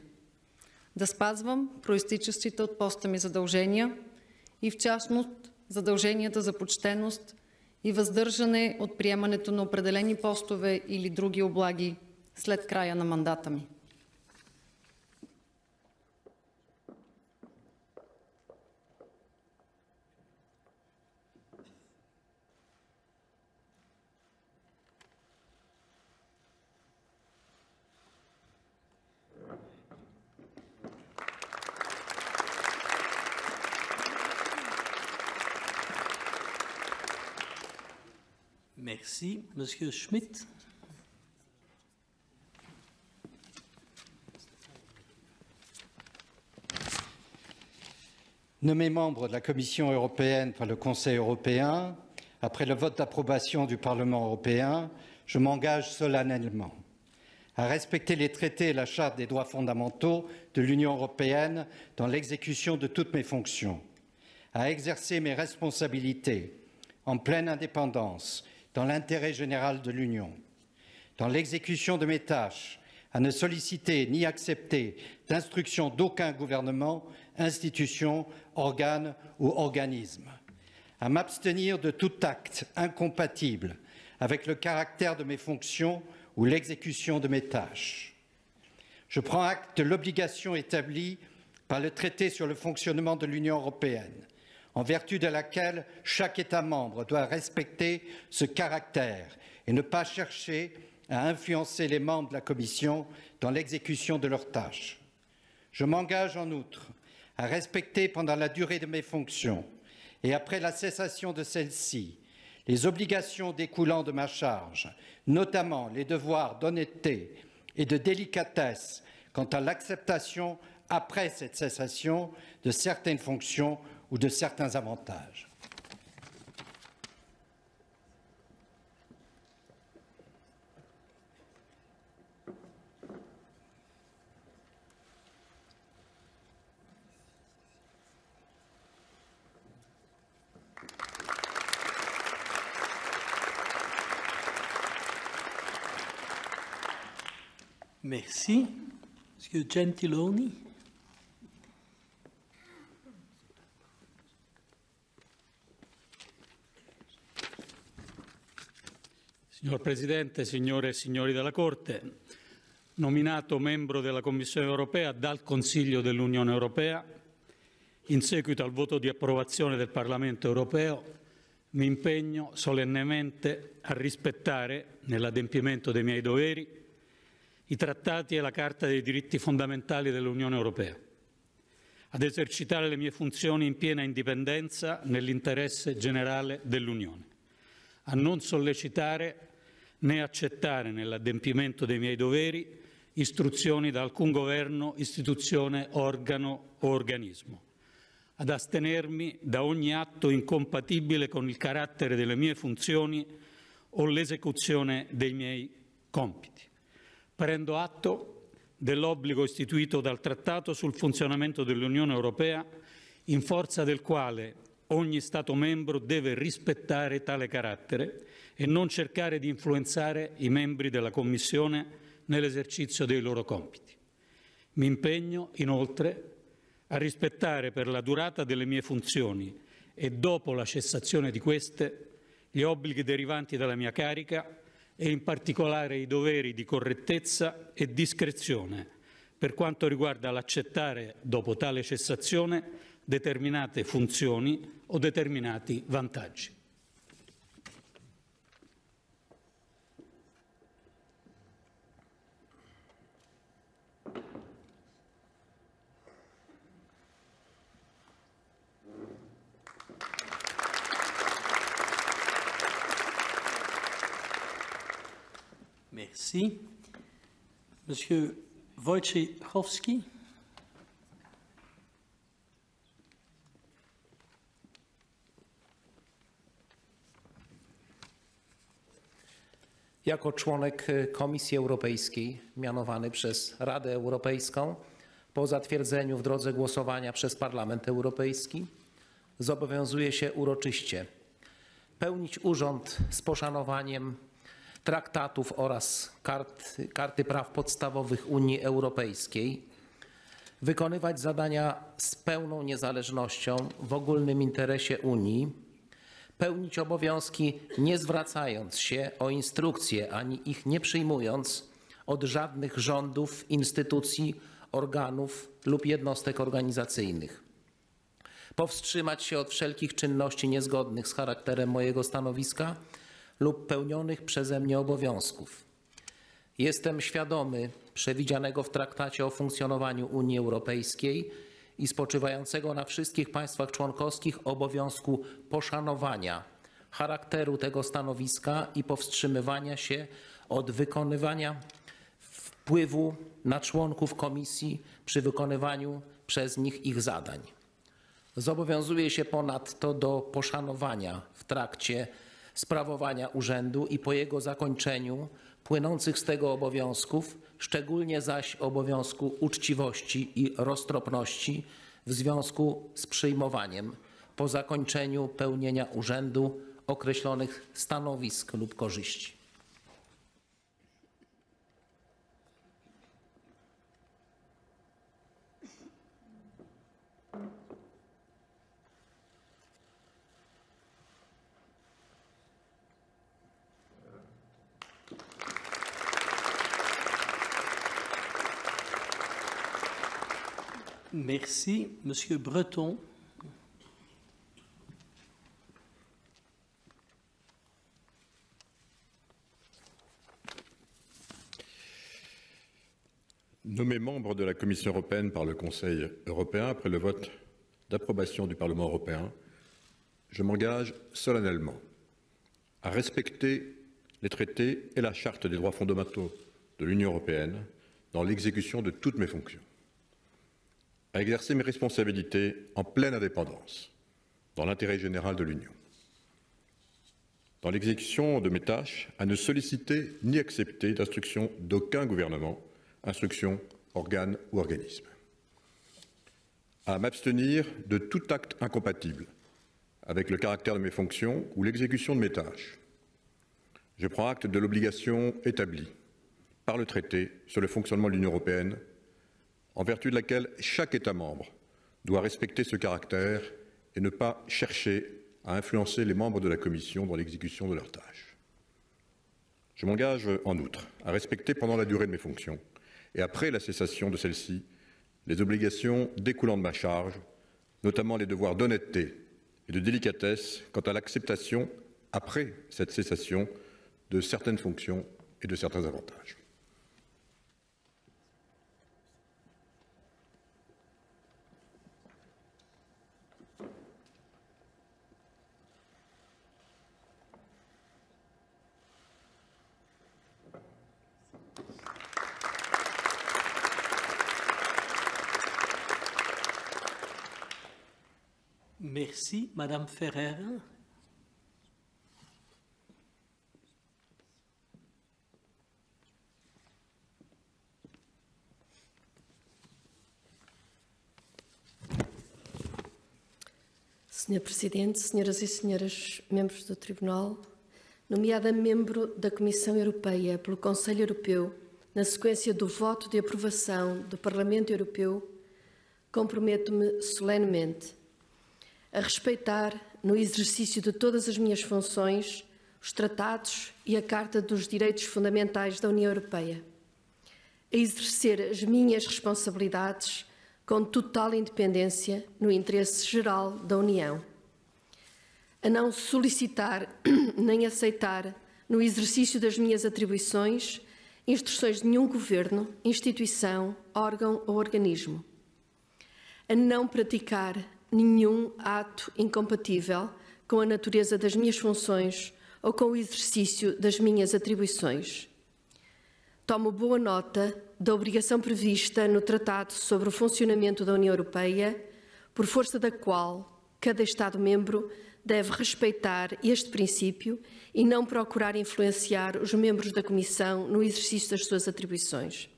да спазвам проистичащите от поста ми задължения и в частност задълженията за почтеност и въздържане от приемането на определени постове или други облаги след края на мандата ми. Merci. Monsieur Schmidt. Nommé membre de la Commission européenne par le Conseil européen, après le vote d'approbation du Parlement européen, je m'engage solennellement à respecter les traités et la Charte des droits fondamentaux de l'Union européenne dans l'exécution de toutes mes fonctions, à exercer mes responsabilités en pleine indépendance dans l'intérêt général de l'Union, dans l'exécution de mes tâches, à ne solliciter ni accepter d'instructions d'aucun gouvernement, institution, organe ou organisme, à m'abstenir de tout acte incompatible avec le caractère de mes fonctions ou l'exécution de mes tâches. Je prends acte de l'obligation établie par le traité sur le fonctionnement de l'Union européenne en vertu de laquelle chaque État membre doit respecter ce caractère et ne pas chercher à influencer les membres de la Commission dans l'exécution de leurs tâches. Je m'engage en outre à respecter pendant la durée de mes fonctions et après la cessation de celles-ci les obligations découlant de ma charge, notamment les devoirs d'honnêteté et de délicatesse quant à l'acceptation après cette cessation de certaines fonctions ou de certains avantages. Merci. Monsieur Gentiloni. Signor Presidente, signore e signori della Corte, nominato membro della Commissione europea dal Consiglio dell'Unione europea, in seguito al voto di approvazione del Parlamento europeo, mi impegno solennemente a rispettare, nell'adempimento dei miei doveri, i trattati e la Carta dei diritti fondamentali dell'Unione europea, ad esercitare le mie funzioni in piena indipendenza nell'interesse generale dell'Unione, a non sollecitare né accettare nell'adempimento dei miei doveri istruzioni da alcun governo, istituzione, organo o organismo, ad astenermi da ogni atto incompatibile con il carattere delle mie funzioni o l'esecuzione dei miei compiti. Prendo atto dell'obbligo istituito dal Trattato sul funzionamento dell'Unione Europea, in forza del quale ogni Stato membro deve rispettare tale carattere e non cercare di influenzare i membri della Commissione nell'esercizio dei loro compiti. Mi impegno, inoltre, a rispettare per la durata delle mie funzioni e dopo la cessazione di queste gli obblighi derivanti dalla mia carica e in particolare i doveri di correttezza e discrezione per quanto riguarda l'accettare, dopo tale cessazione, determinate funzioni o determinati vantaggi. Merci. Monsieur Wojciechowski. Jako członek Komisji Europejskiej mianowany przez Radę Europejską po zatwierdzeniu w drodze głosowania przez Parlament Europejski zobowiązuję się uroczyście pełnić urząd z poszanowaniem traktatów oraz kart, Karty Praw Podstawowych Unii Europejskiej, wykonywać zadania z pełną niezależnością w ogólnym interesie Unii, pełnić obowiązki nie zwracając się o instrukcje ani ich nie przyjmując od żadnych rządów, instytucji, organów lub jednostek organizacyjnych. Powstrzymać się od wszelkich czynności niezgodnych z charakterem mojego stanowiska lub pełnionych przeze mnie obowiązków. Jestem świadomy przewidzianego w traktacie o funkcjonowaniu Unii Europejskiej i spoczywającego na wszystkich państwach członkowskich obowiązku poszanowania charakteru tego stanowiska i powstrzymywania się od wykonywania wpływu na członków komisji przy wykonywaniu przez nich ich zadań. Zobowiązuję się ponadto do poszanowania w trakcie sprawowania urzędu i po jego zakończeniu płynących z tego obowiązków, szczególnie zaś obowiązku uczciwości i roztropności w związku z przyjmowaniem po zakończeniu pełnienia urzędu określonych stanowisk lub korzyści. Merci. Monsieur Breton. Nommé membre de la Commission européenne par le Conseil européen après le vote d'approbation du Parlement européen, je m'engage solennellement à respecter les traités et la Charte des droits fondamentaux de l'Union européenne dans l'exécution de toutes mes fonctions à exercer mes responsabilités en pleine indépendance, dans l'intérêt général de l'Union. Dans l'exécution de mes tâches, à ne solliciter ni accepter d'instructions d'aucun gouvernement, instructions, organe ou organisme. À m'abstenir de tout acte incompatible avec le caractère de mes fonctions ou l'exécution de mes tâches. Je prends acte de l'obligation établie par le traité sur le fonctionnement de l'Union européenne en vertu de laquelle chaque État membre doit respecter ce caractère et ne pas chercher à influencer les membres de la Commission dans l'exécution de leurs tâches. Je m'engage en outre à respecter pendant la durée de mes fonctions et après la cessation de celles-ci les obligations découlant de ma charge, notamment les devoirs d'honnêteté et de délicatesse quant à l'acceptation, après cette cessation, de certaines fonctions et de certains avantages. Merci. Madame Ferrer. Senhor Presidente, senhoras e senhores membros do Tribunal, nomeada membro da Comissão Europeia pelo Conselho Europeu, na sequência do voto de aprovação do Parlamento Europeu, comprometo-me solenemente a respeitar, no exercício de todas as minhas funções, os tratados e a Carta dos Direitos Fundamentais da União Europeia. A exercer as minhas responsabilidades com total independência no interesse geral da União. A não solicitar *clears throat* nem aceitar, no exercício das minhas atribuições, instruções de nenhum governo, instituição, órgão ou organismo. A não praticar nenhum ato incompatível com a natureza das minhas funções ou com o exercício das minhas atribuições. Tomo boa nota da obrigação prevista no Tratado sobre o Funcionamento da União Europeia, por força da qual cada Estado-membro deve respeitar este princípio e não procurar influenciar os membros da Comissão no exercício das suas atribuições.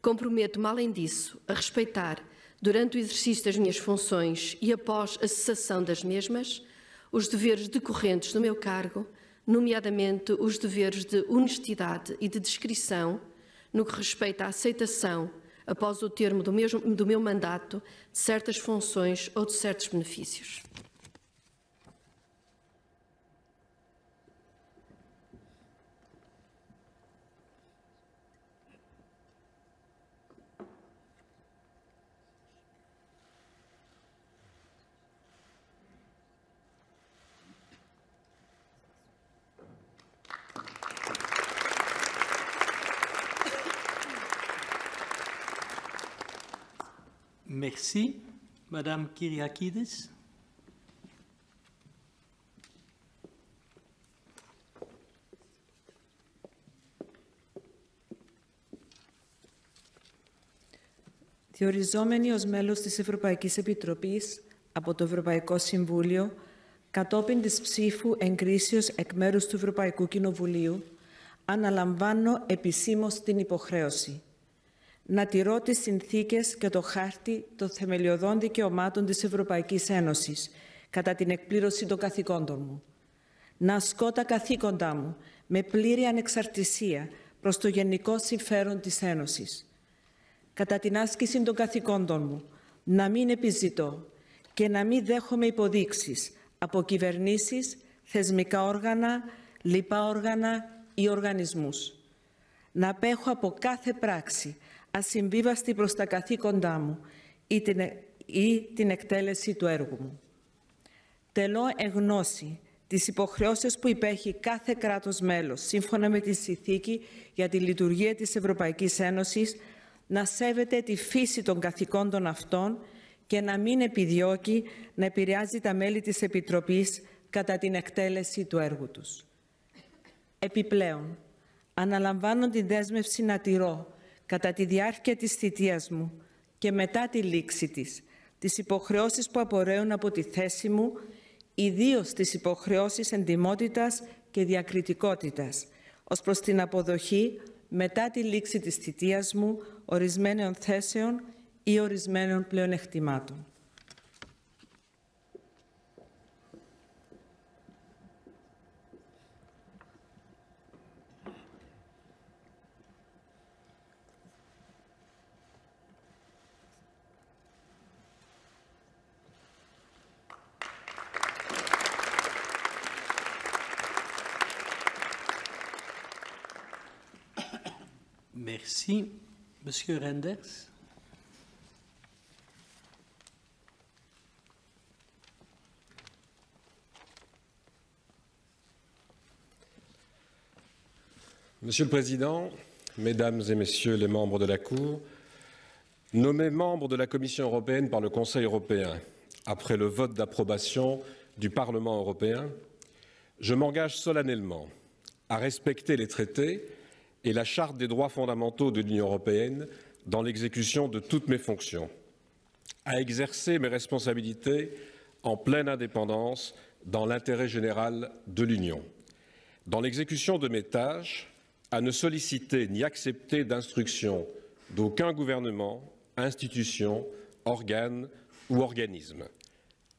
Comprometo-me, além disso, a respeitar, durante o exercício das minhas funções e após a cessação das mesmas, os deveres decorrentes do meu cargo, nomeadamente os deveres de honestidade e de discrição, no que respeita à aceitação, após o termo do, mesmo, do meu mandato, de certas funções ou de certos benefícios. Merci. Madame Kyriakides. Διοριζόμενη ως μέλος της Ευρωπαϊκής Επιτροπής από το Ευρωπαϊκό Συμβούλιο, κατόπιν της ψήφου εγκρίσεως εκ μέρους του Ευρωπαϊκού Κοινοβουλίου, αναλαμβάνω επισήμως την υποχρέωση να τηρώ τις συνθήκες και το χάρτη των θεμελιωδών δικαιωμάτων της Ευρωπαϊκής Ένωσης κατά την εκπλήρωση των καθηκόντων μου. Να ασκώ τα καθήκοντά μου με πλήρη ανεξαρτησία προς το γενικό συμφέρον της Ένωσης. Κατά την άσκηση των καθηκόντων μου, να μην επιζητώ και να μην δέχομαι υποδείξεις από κυβερνήσεις, θεσμικά όργανα, λοιπά όργανα ή οργανισμούς. Να απέχω από κάθε πράξη ασυμβίβαστη προς τα καθήκοντά μου ή την, ή την εκτέλεση του έργου μου. Τελώ εγνώση τις υποχρεώσεις που υπέχει κάθε κράτος μέλος σύμφωνα με τη συνθήκη για τη λειτουργία της Ευρωπαϊκής Ένωσης να σέβεται τη φύση των καθηκόντων αυτών και να μην επιδιώκει να επηρεάζει τα μέλη της Επιτροπής κατά την εκτέλεση του έργου τους. Επιπλέον, αναλαμβάνω την δέσμευση να τηρώ κατά τη διάρκεια της θητείας μου και μετά τη λήξη της, τις υποχρεώσεις που απορρέουν από τη θέση μου, ιδίως τις υποχρεώσεις εντιμότητας και διακριτικότητας, ως προς την αποδοχή μετά τη λήξη της θητείας μου ορισμένων θέσεων ή ορισμένων πλεονεκτημάτων. Merci. Monsieur Renders. Monsieur le Président, Mesdames et Messieurs les membres de la Cour, nommés membres de la Commission européenne par le Conseil européen après le vote d'approbation du Parlement européen, je m'engage solennellement à respecter les traités et la Charte des droits fondamentaux de l'Union européenne dans l'exécution de toutes mes fonctions, à exercer mes responsabilités en pleine indépendance dans l'intérêt général de l'Union, dans l'exécution de mes tâches, à ne solliciter ni accepter d'instructions d'aucun gouvernement, institution, organe ou organisme,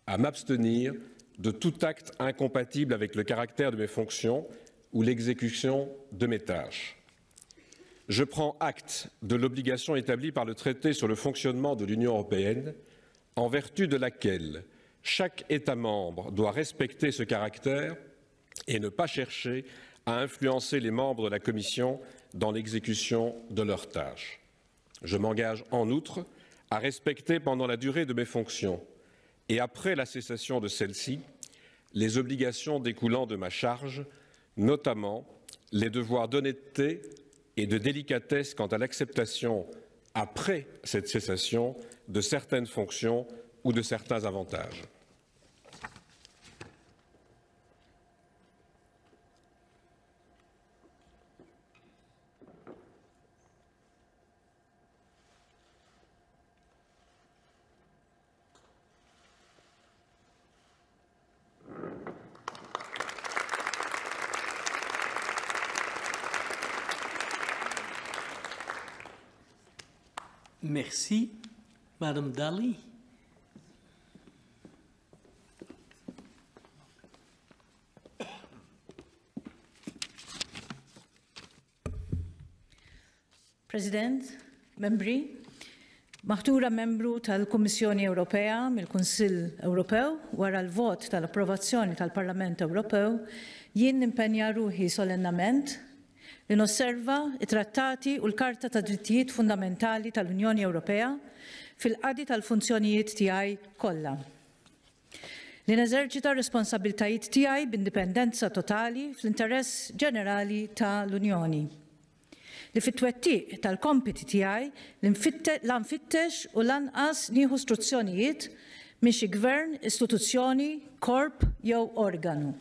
à m'abstenir de tout acte incompatible avec le caractère de mes fonctions ou l'exécution de mes tâches je prends acte de l'obligation établie par le traité sur le fonctionnement de l'Union européenne, en vertu de laquelle Chaque État membre doit respecter ce caractère et ne pas chercher à influencer les membres de la Commission dans l'exécution de leurs tâches. Je m'engage en outre à respecter pendant la durée de mes fonctions et après la cessation de celle-ci les obligations découlant de ma charge, notamment les devoirs d'honnêteté et de délicatesse quant à l'acceptation, après cette cessation, de certaines fonctions ou de certains avantages. Merci. Madame Dali. President, membri, maħtura membru tal-Kummissjoni Ewropea mill-Kunsill Ewropew wara l-vot tal-approvazzjoni tal-Parlament Ewropew jien nimpenja ruħi solennament li nosserva it-trattati u l-Karta ta' Drittijiet Fundamentali tal-Unjoni Ewropea fil-qadi tal-funzjonijiet tiegħi kollha. Li neżerċita responsabiltajiet tiegħi b'indipendenza totali fl-interess ġenerali tal-Unjoni li fit-twettiq tal-kompiti tiegħi l-anfittex u lanqas nieħu struzzjonijiet minn xi gvern, istituzzjoni, korp jew organu.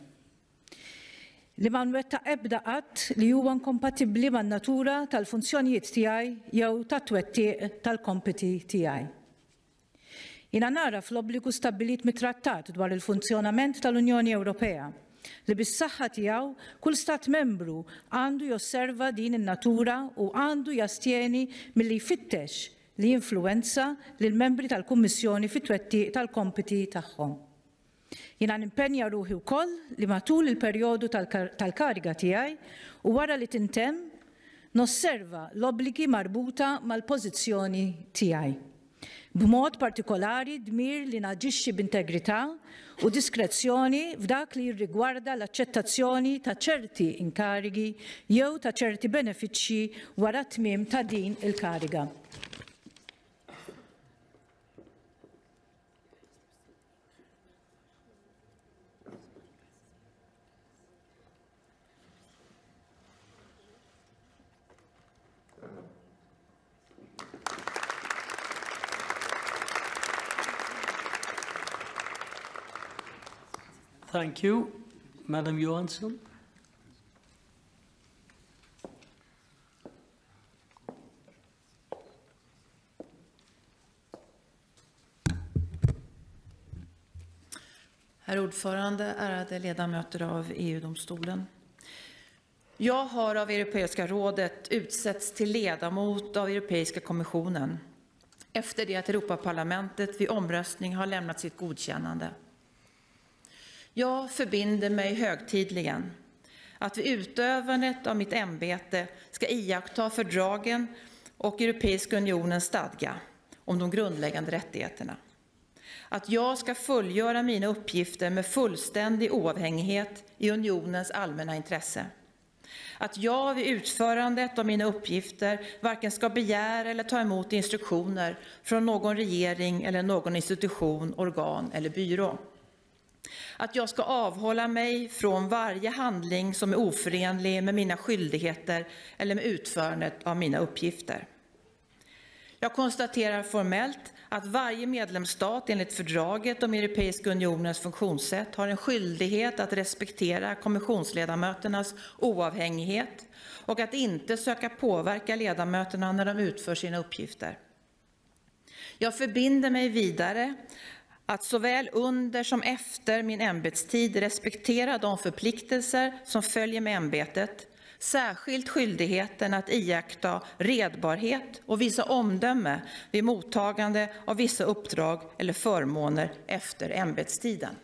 Li ma nwetta ebda qatt li huwa inkompatibbli man-natura tal-funzjonijiet tiegħi jew tat-twettiq tal-kompiti tiegħi. Jina nara fl-obbligu stabbilit mit-trattat dwar il-funzjonament tal-Unjoni Ewropea li bis-saħħa tiegħu kull stat membru għandu josserva din in-natura u għandu jastjeni milli jfittex li influenza lil membri tal-Kummissjoni fit-twettiq tal-kompiti tagħhom. Jina nimpenja ruħi wkoll li matul il-perjodu tal-kariga tiegħi u wara li tintem nosserva l-obbligi marbuta mal-pożizzjoni tiegħi. B'mod partikolari dmir li naġixxi b'integrità u diskrezzjoni f'dak li jirrigwarda l-aċċettazzjoni ta' ċerti inkarigi jew ta' ċerti benefiċċji wara tmiem ta' din il-kariga. Thank you. Madam Johansson. Herr ordförande, ärade ledamöter av EU-domstolen. Jag har av Europeiska rådet utsetts till ledamot av Europeiska kommissionen efter det att Europaparlamentet vid omröstning har lämnat sitt godkännande. Jag förbinder mig högtidligen att vid utövandet av mitt ämbete ska iaktta fördragen och Europeiska unionens stadga om de grundläggande rättigheterna. Att jag ska fullgöra mina uppgifter med fullständig oavhängighet i unionens allmänna intresse. Att jag vid utförandet av mina uppgifter varken ska begära eller ta emot instruktioner från någon regering eller någon institution, organ eller byrå att jag ska avhålla mig från varje handling som är oförenlig med mina skyldigheter eller med utförandet av mina uppgifter. Jag konstaterar formellt att varje medlemsstat enligt fördraget om Europeiska unionens funktionssätt har en skyldighet att respektera kommissionsledamöternas oavhängighet och att inte söka påverka ledamöterna när de utför sina uppgifter. Jag förbinder mig vidare att såväl under som efter min ämbetstid respektera de förpliktelser som följer med ämbetet, särskilt skyldigheten att iaktta redbarhet och visa omdöme vid mottagande av vissa uppdrag eller förmåner efter ämbetstiden.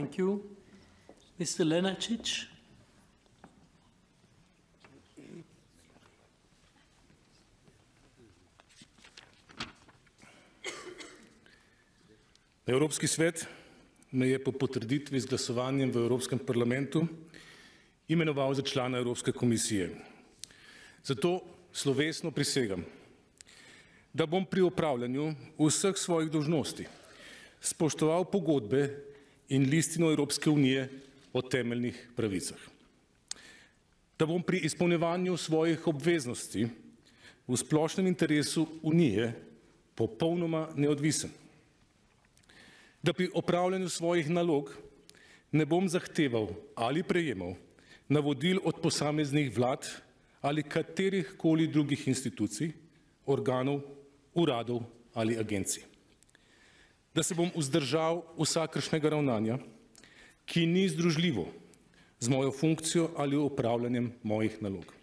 Thank you. Mr. Lenarcic. Evropski svet me je po potrditvi z glasovanjem v Evropskem parlamentu imenoval za člana Evropske komisije. Zato slovesno prisegam, da bom pri opravljanju vseh svojih dožnosti spoštoval pogodbe in listino Evropske unije o temeljnih pravicah. Da bom pri izpolnjevanju svojih obveznosti v splošnem interesu Unije popolnoma neodvisen. Da pri opravljanju svojih nalog ne bom zahteval ali prejemal navodil od posameznih vlad ali katerih koli drugih institucij, organov, uradov ali agencij. Da se bom vzdržal vsakršnega ravnanja, ki ni združljivo z mojo funkcijo ali upravljanjem mojih nalog.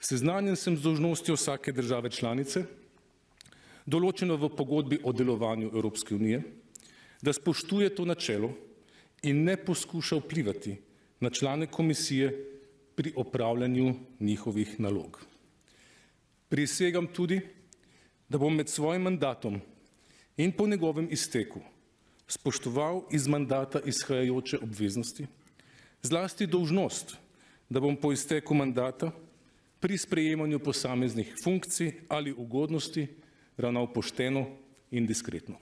Seznanjen sem z dožnostjo vsake države članice, določeno v pogodbi o delovanju Evropske unije, da spoštuje to načelo in ne poskuša vplivati na člane komisije pri opravljanju njihovih nalog. Prisegam tudi, da bom med svojim mandatom in po njegovem izteku spoštoval iz mandata izhajajoče obveznosti, zlasti dolžnost, da bom po izteku mandata pri sprejemanju posameznih funkcij ali ugodnosti ravnal pošteno in diskretno.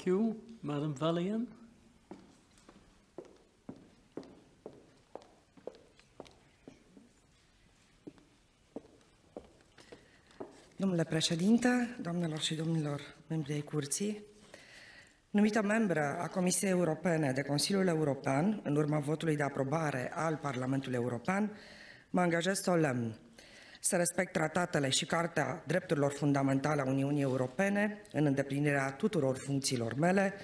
Thank you. Madam Valian. Domnule președinte, doamnelor și domnilor membri ai Curții, numită membră a Comisiei Europene de Consiliul European, în urma votului de aprobare al Parlamentului European, mă angajez solemn să respect tratatele și Cartea Drepturilor Fundamentale a Uniunii Europene în îndeplinirea tuturor funcțiilor mele,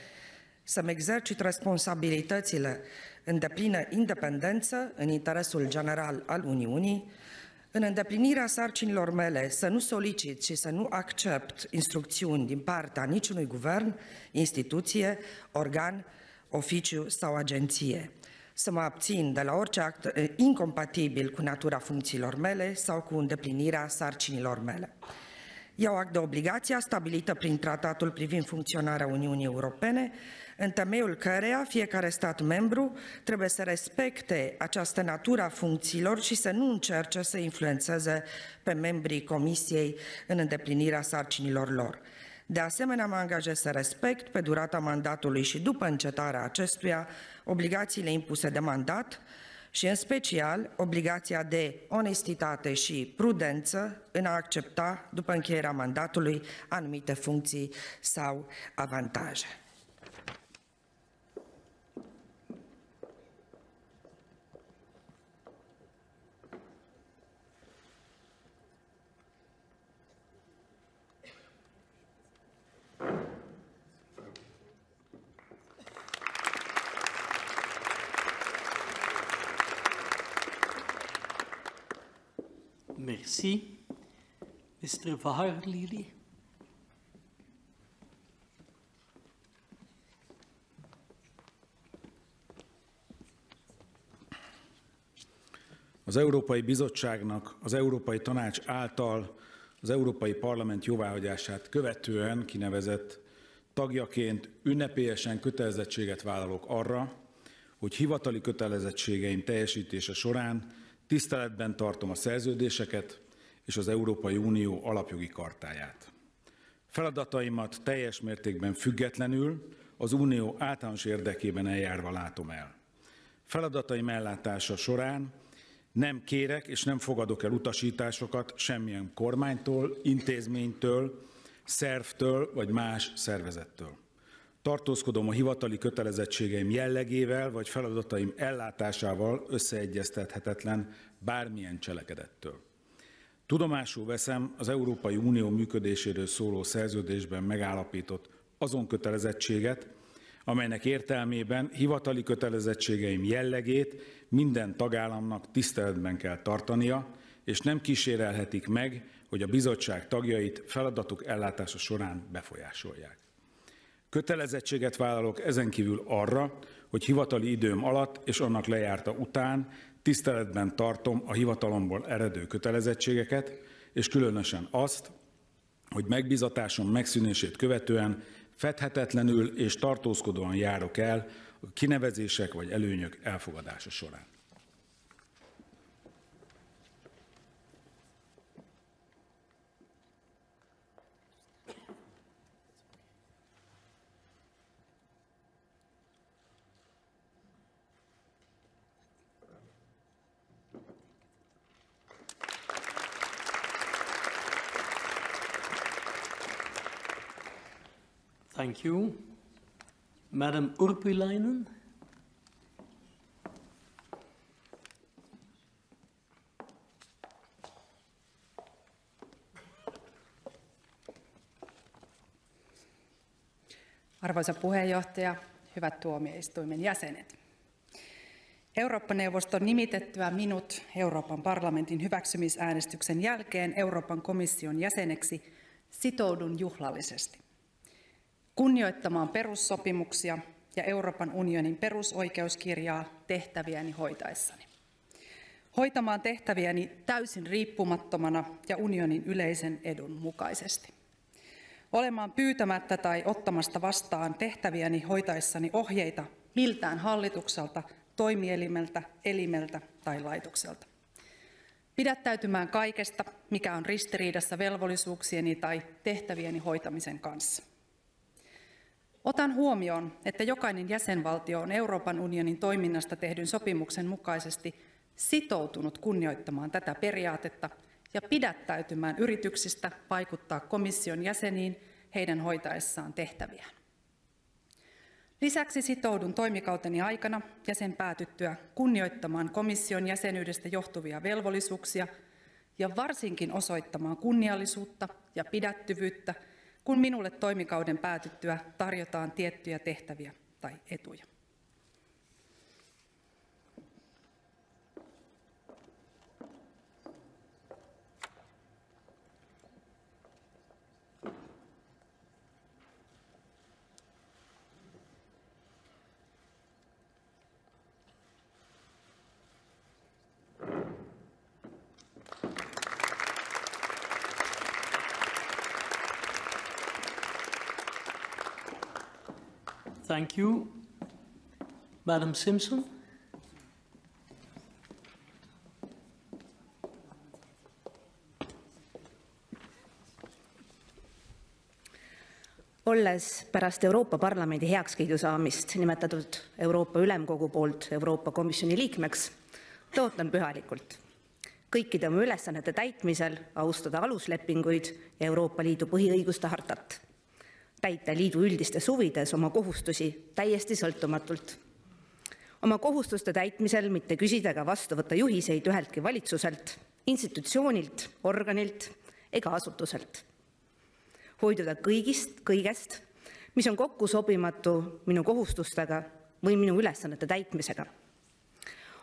să-mi exercit responsabilitățile în deplină independență în interesul general al Uniunii, în îndeplinirea sarcinilor mele să nu solicit și să nu accept instrucțiuni din partea niciunui guvern, instituție, organ, oficiu sau agenție să mă abțin de la orice act eh, incompatibil cu natura funcțiilor mele sau cu îndeplinirea sarcinilor mele. Iau act de obligația stabilită prin tratatul privind funcționarea Uniunii Europene, în temeiul căreia fiecare stat membru trebuie să respecte această natură a funcțiilor și să nu încerce să influențeze pe membrii Comisiei în îndeplinirea sarcinilor lor. De asemenea, mă angajez să respect, pe durata mandatului și după încetarea acestuia, obligațiile impuse de mandat și, în special, obligația de onestitate și prudență în a accepta, după încheierea mandatului, anumite funcții sau avantaje. Merci. Mr. Vaharlili. Az Európai Bizottságnak az Európai Tanács által az Európai Parlament jóváhagyását követően kinevezett tagjaként ünnepélyesen kötelezettséget vállalok arra, hogy hivatali kötelezettségeim teljesítése során Tiszteletben tartom a szerződéseket és az Európai Unió alapjogi kartáját. Feladataimat teljes mértékben függetlenül az Unió általános érdekében eljárva látom el. Feladataim ellátása során nem kérek és nem fogadok el utasításokat semmilyen kormánytól, intézménytől, szervtől vagy más szervezettől. Tartózkodom a hivatali kötelezettségeim jellegével vagy feladataim ellátásával összeegyeztethetetlen bármilyen cselekedettől. Tudomásul veszem az Európai Unió működéséről szóló szerződésben megállapított azon kötelezettséget, amelynek értelmében hivatali kötelezettségeim jellegét minden tagállamnak tiszteletben kell tartania, és nem kísérelhetik meg, hogy a bizottság tagjait feladatuk ellátása során befolyásolják. Kötelezettséget vállalok ezen kívül arra, hogy hivatali időm alatt és annak lejárta után tiszteletben tartom a hivatalomból eredő kötelezettségeket, és különösen azt, hogy megbizatásom megszűnését követően fedhetetlenül és tartózkodóan járok el a kinevezések vagy előnyök elfogadása során. Thank you. Madam Urpilainen. Arvoisa puheenjohtaja, hyvät tuomioistuimen jäsenet. Eurooppa-neuvoston nimitettyä minut Euroopan parlamentin hyväksymisäänestyksen jälkeen Euroopan komission jäseneksi sitoudun juhlallisesti kunnioittamaan perussopimuksia ja Euroopan unionin perusoikeuskirjaa tehtäviäni hoitaessani. Hoitamaan tehtäviäni täysin riippumattomana ja unionin yleisen edun mukaisesti. Olemaan pyytämättä tai ottamasta vastaan tehtäviäni hoitaessani ohjeita miltään hallitukselta, toimielimeltä, elimeltä tai laitokselta. Pidättäytymään kaikesta, mikä on ristiriidassa velvollisuuksieni tai tehtävieni hoitamisen kanssa. Otan huomioon, että jokainen jäsenvaltio on Euroopan unionin toiminnasta tehdyn sopimuksen mukaisesti sitoutunut kunnioittamaan tätä periaatetta ja pidättäytymään yrityksistä vaikuttaa komission jäseniin heidän hoitaessaan tehtäviään. Lisäksi sitoudun toimikauteni aikana ja sen päätyttyä kunnioittamaan komission jäsenyydestä johtuvia velvollisuuksia ja varsinkin osoittamaan kunniallisuutta ja pidättyvyyttä kun minulle toimikauden päätyttyä tarjotaan tiettyjä tehtäviä tai etuja. Thank you. Madam Simpson. olles pärast Euroopa Parlamendi heakskiidu saamist nimetatud Euroopa Ülemkogu poolt Euroopa Komisjoni liikmeks, tõotan pühalikult kõikide oma ülesannete täitmisel austada aluslepinguid ja Euroopa Liidu põhiõiguste hartat täita liidu üldistes huvides oma kohustusi täiesti sõltumatult. oma kohustuste täitmisel mitte küsida ega vastu võtta juhiseid üheltki valitsuselt, institutsioonilt, organilt ega asutuselt. hoiduda kõigist, kõigest, mis on kokku sobimatu minu kohustustega või minu ülesannete täitmisega.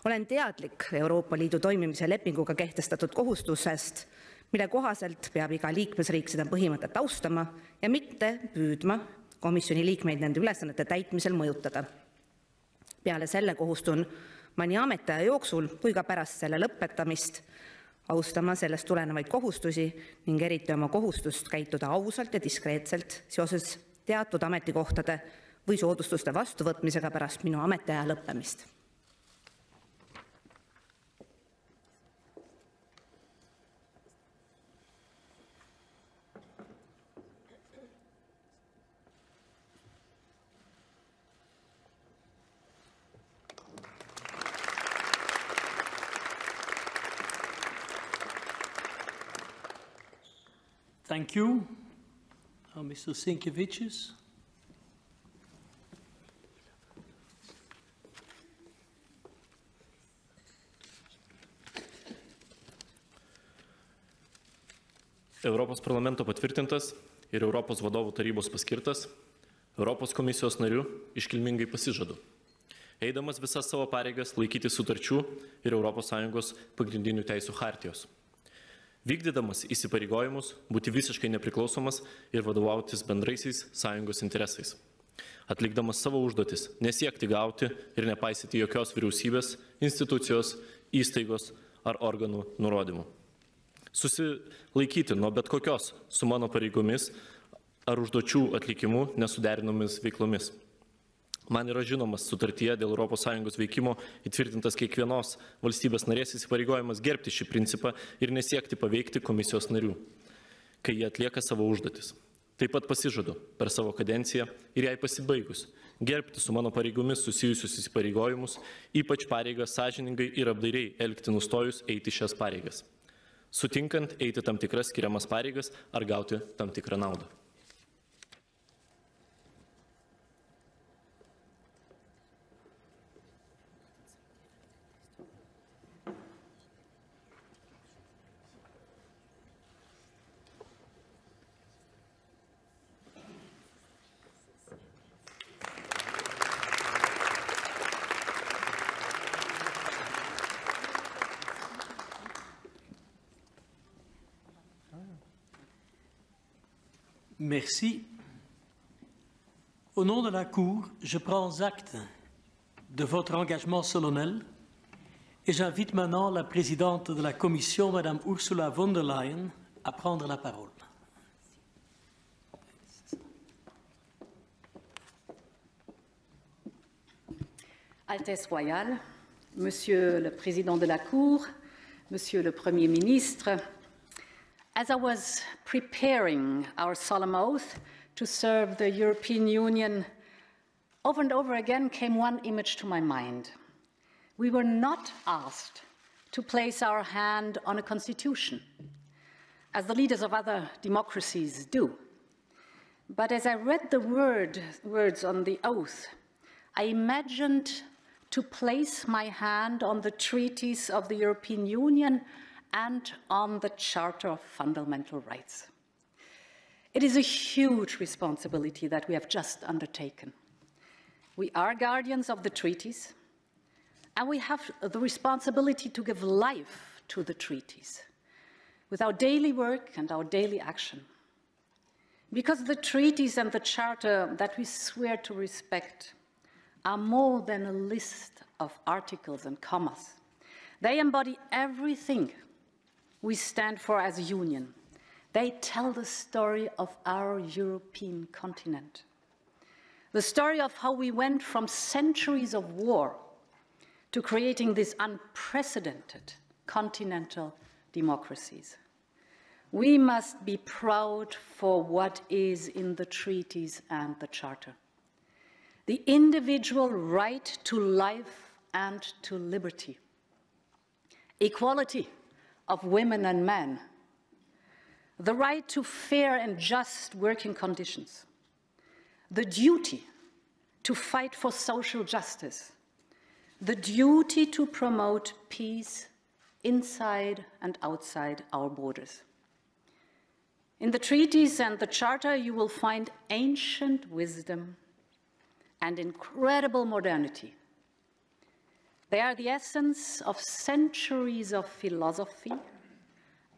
olen teadlik Euroopa Liidu toimimise lepinguga kehtestatud kohustusest mille kohaselt peab iga liikmesriik seda põhimõtet austama ja mitte püüdma komisjoni liikmeid nende ülesannete täitmisel mõjutada. peale selle kohustun ma nii ametiaja jooksul kui ka pärast selle lõpetamist austama sellest tulenevaid kohustusi ning eriti oma kohustust käituda ausalt ja diskreetselt seoses teatud ametikohtade või soodustuste vastuvõtmisega pärast minu ametiaja lõppemist Thank you. Uh, Mr. Sinkevicius. Europos parlamento patvirtintas ir Europos vadovų tarybos paskirtas, Europos komisijos nariu iškilmingai pasižadu, eidamas visas savo pareigas laikyti sutarčių ir ES pagrindinių teisų hartijos. Vykdydamas įsipareigojimus būti visiškai nepriklausomas ir vadovautis bendraisiais sąjungos interesais. Atlikdamas savo užduotis, nesiekti gauti ir nepaisyti jokios vyriausybės, institucijos, įstaigos ar organų nurodymų susilaikyti nuo bet kokios su mano pareigomis ar užduočių atlikimu nesuderinomis veiklomis. Man yra žinomas sutartyje dėl ES veikimo įtvirtintas kiekvienos valstybės narės įsipareigojimas gerbti šį principą ir nesiekti paveikti komisijos narių, kai jie atlieka savo užduotis. Taip pat pasižadu per savo kadenciją ir jai pasibaigus gerbti su mano pareigomis susijusius įsipareigojimus, ypač pareigą sąžiningai ir apdairiai elgti nustojus eiti šias pareigas sutinkant eiti tam tikras skiriamas pareigas ar gauti tam tikrą naudą. Merci. Au nom de la Cour, je prends acte de votre engagement solennel et j'invite maintenant la présidente de la Commission, Madame Ursula von der Leyen, à prendre la parole. Altesse royale, Monsieur le Président de la Cour, Monsieur le Premier ministre, As I was preparing our solemn oath to serve the European Union, over and over again came one image to my mind. We were not asked to place our hand on a constitution, as the leaders of other democracies do. But as I read the word, words on the oath, I imagined to place my hand on the treaties of the European Union and on the Charter of Fundamental Rights. It is a huge responsibility that we have just undertaken. We are guardians of the treaties, and we have the responsibility to give life to the treaties with our daily work and our daily action. Because the treaties and the charter that we swear to respect are more than a list of articles and commas. They embody everything we stand for as a union. They tell the story of our European continent. The story of how we went from centuries of war to creating these unprecedented continental democracies. We must be proud for what is in the treaties and the Charter. The individual right to life and to liberty. Equality of women and men, the right to fair and just working conditions, the duty to fight for social justice, the duty to promote peace inside and outside our borders. In the treaties and the charter, you will find ancient wisdom and incredible modernity they are the essence of centuries of philosophy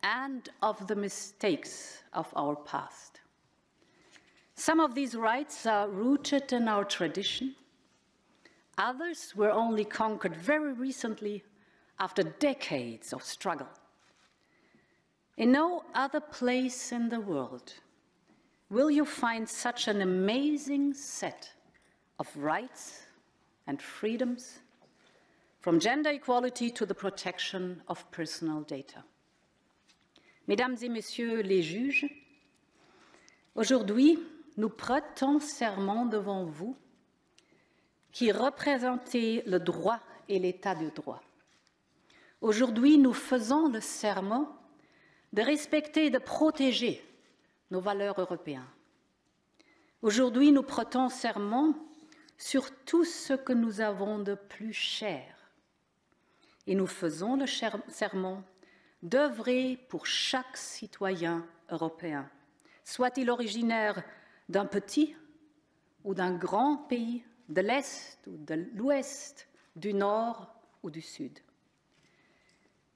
and of the mistakes of our past. Some of these rights are rooted in our tradition. Others were only conquered very recently after decades of struggle. In no other place in the world will you find such an amazing set of rights and freedoms from gender equality to the protection of personal data. Mesdames et Messieurs les juges, aujourd'hui, nous prêtons serment devant vous qui représentez le droit et l'état de droit. Aujourd'hui, nous faisons le serment de respecter et de protéger nos valeurs européennes. Aujourd'hui, nous prêtons serment sur tout ce que nous avons de plus cher et nous faisons le serment d'œuvrer pour chaque citoyen européen, soit-il originaire d'un petit ou d'un grand pays, de l'Est ou de l'Ouest, du Nord ou du Sud.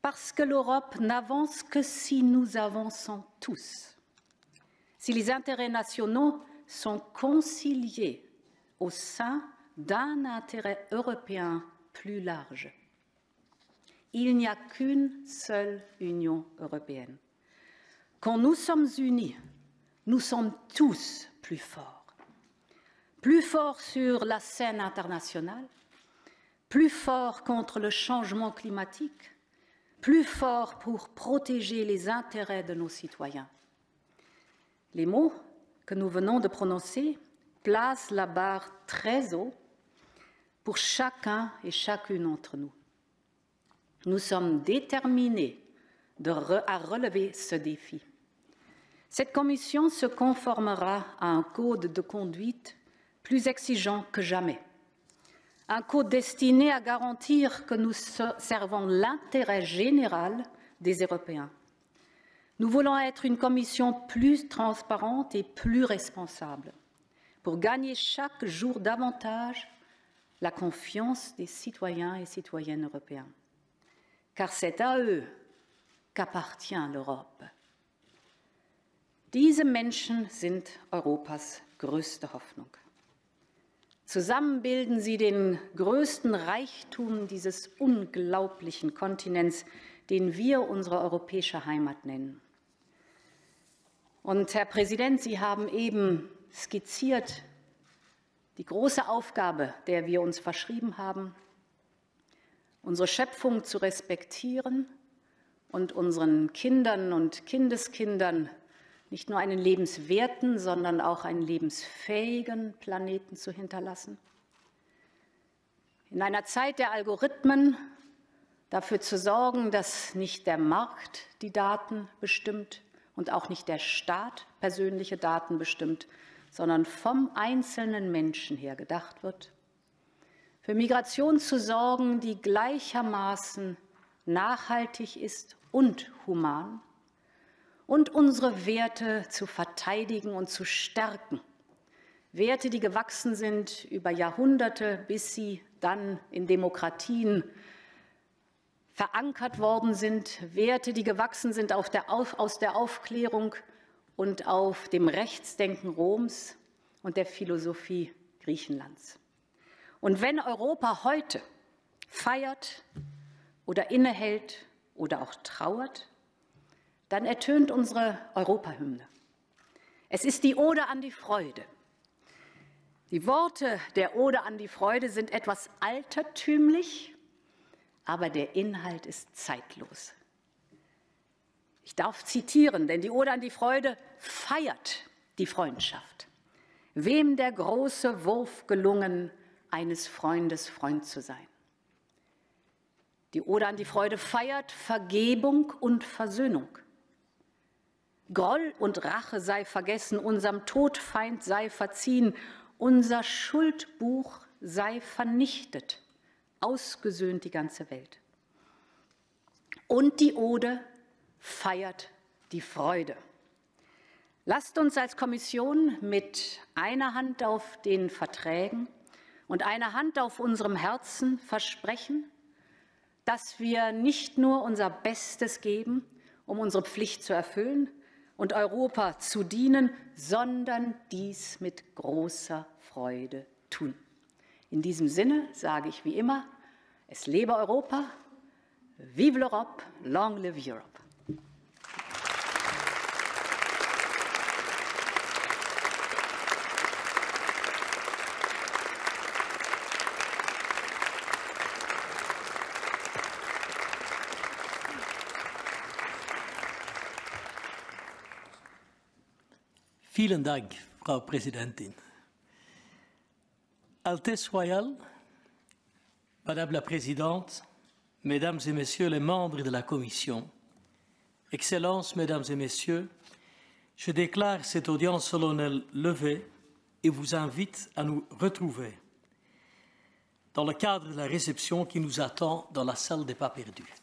Parce que l'Europe n'avance que si nous avançons tous, si les intérêts nationaux sont conciliés au sein d'un intérêt européen plus large. Il n'y a qu'une seule Union européenne. Quand nous sommes unis, nous sommes tous plus forts. Plus forts sur la scène internationale, plus forts contre le changement climatique, plus forts pour protéger les intérêts de nos citoyens. Les mots que nous venons de prononcer placent la barre très haut pour chacun et chacune d'entre nous. Nous sommes déterminés à relever ce défi. Cette commission se conformera à un code de conduite plus exigeant que jamais. Un code destiné à garantir que nous servons l'intérêt général des Européens. Nous voulons être une commission plus transparente et plus responsable pour gagner chaque jour davantage la confiance des citoyens et citoyennes européens. Car c'est à eux qu'appartient l'Europe. Diese Menschen sind Europas größte Hoffnung. Zusammen bilden sie den größten Reichtum dieses unglaublichen Kontinents, den wir unsere europäische Heimat nennen. Und Herr Präsident, Sie haben eben skizziert die große Aufgabe, der wir uns verschrieben haben, unsere Schöpfung zu respektieren und unseren Kindern und Kindeskindern nicht nur einen lebenswerten, sondern auch einen lebensfähigen Planeten zu hinterlassen. In einer Zeit der Algorithmen dafür zu sorgen, dass nicht der Markt die Daten bestimmt und auch nicht der Staat persönliche Daten bestimmt, sondern vom einzelnen Menschen her gedacht wird. Für Migration zu sorgen, die gleichermaßen nachhaltig ist und human und unsere Werte zu verteidigen und zu stärken. Werte, die gewachsen sind über Jahrhunderte, bis sie dann in Demokratien verankert worden sind, Werte, die gewachsen sind der aus der Aufklärung und auf dem Rechtsdenken Roms und der Philosophie Griechenlands. Und wenn Europa heute feiert oder innehält oder auch trauert, dann ertönt unsere Europahymne. Es ist die Ode an die Freude. Die Worte der Ode an die Freude sind etwas altertümlich, aber der Inhalt ist zeitlos. Ich darf zitieren, denn die Ode an die Freude feiert die Freundschaft. Wem der große Wurf gelungen, eines Freundes Freund zu sein. Die Ode an die Freude feiert Vergebung und Versöhnung. Groll und Rache sei vergessen, unserem Todfeind sei verziehen, unser Schuldbuch sei vernichtet, ausgesöhnt die ganze Welt. Und die Ode feiert die Freude. Lasst uns als Kommission mit einer Hand auf den Verträgen und einer Hand auf unserem Herzen versprechen, dass wir nicht nur unser Bestes geben, um unsere Pflicht zu erfüllen, und Europa zu dienen, sondern dies mit großer Freude tun. In diesem Sinne sage ich wie immer, es lebe Europa, vive l'Europe, long live Europe. Vielen Dank, Frau Präsidentin. Altesse royale, Madame la Présidente, Mesdames et Messieurs les membres de la Commission, Excellences, Mesdames et Messieurs, je déclare cette audience solennelle levée et vous invite à nous retrouver dans le cadre de la réception qui nous attend dans la salle des pas perdus.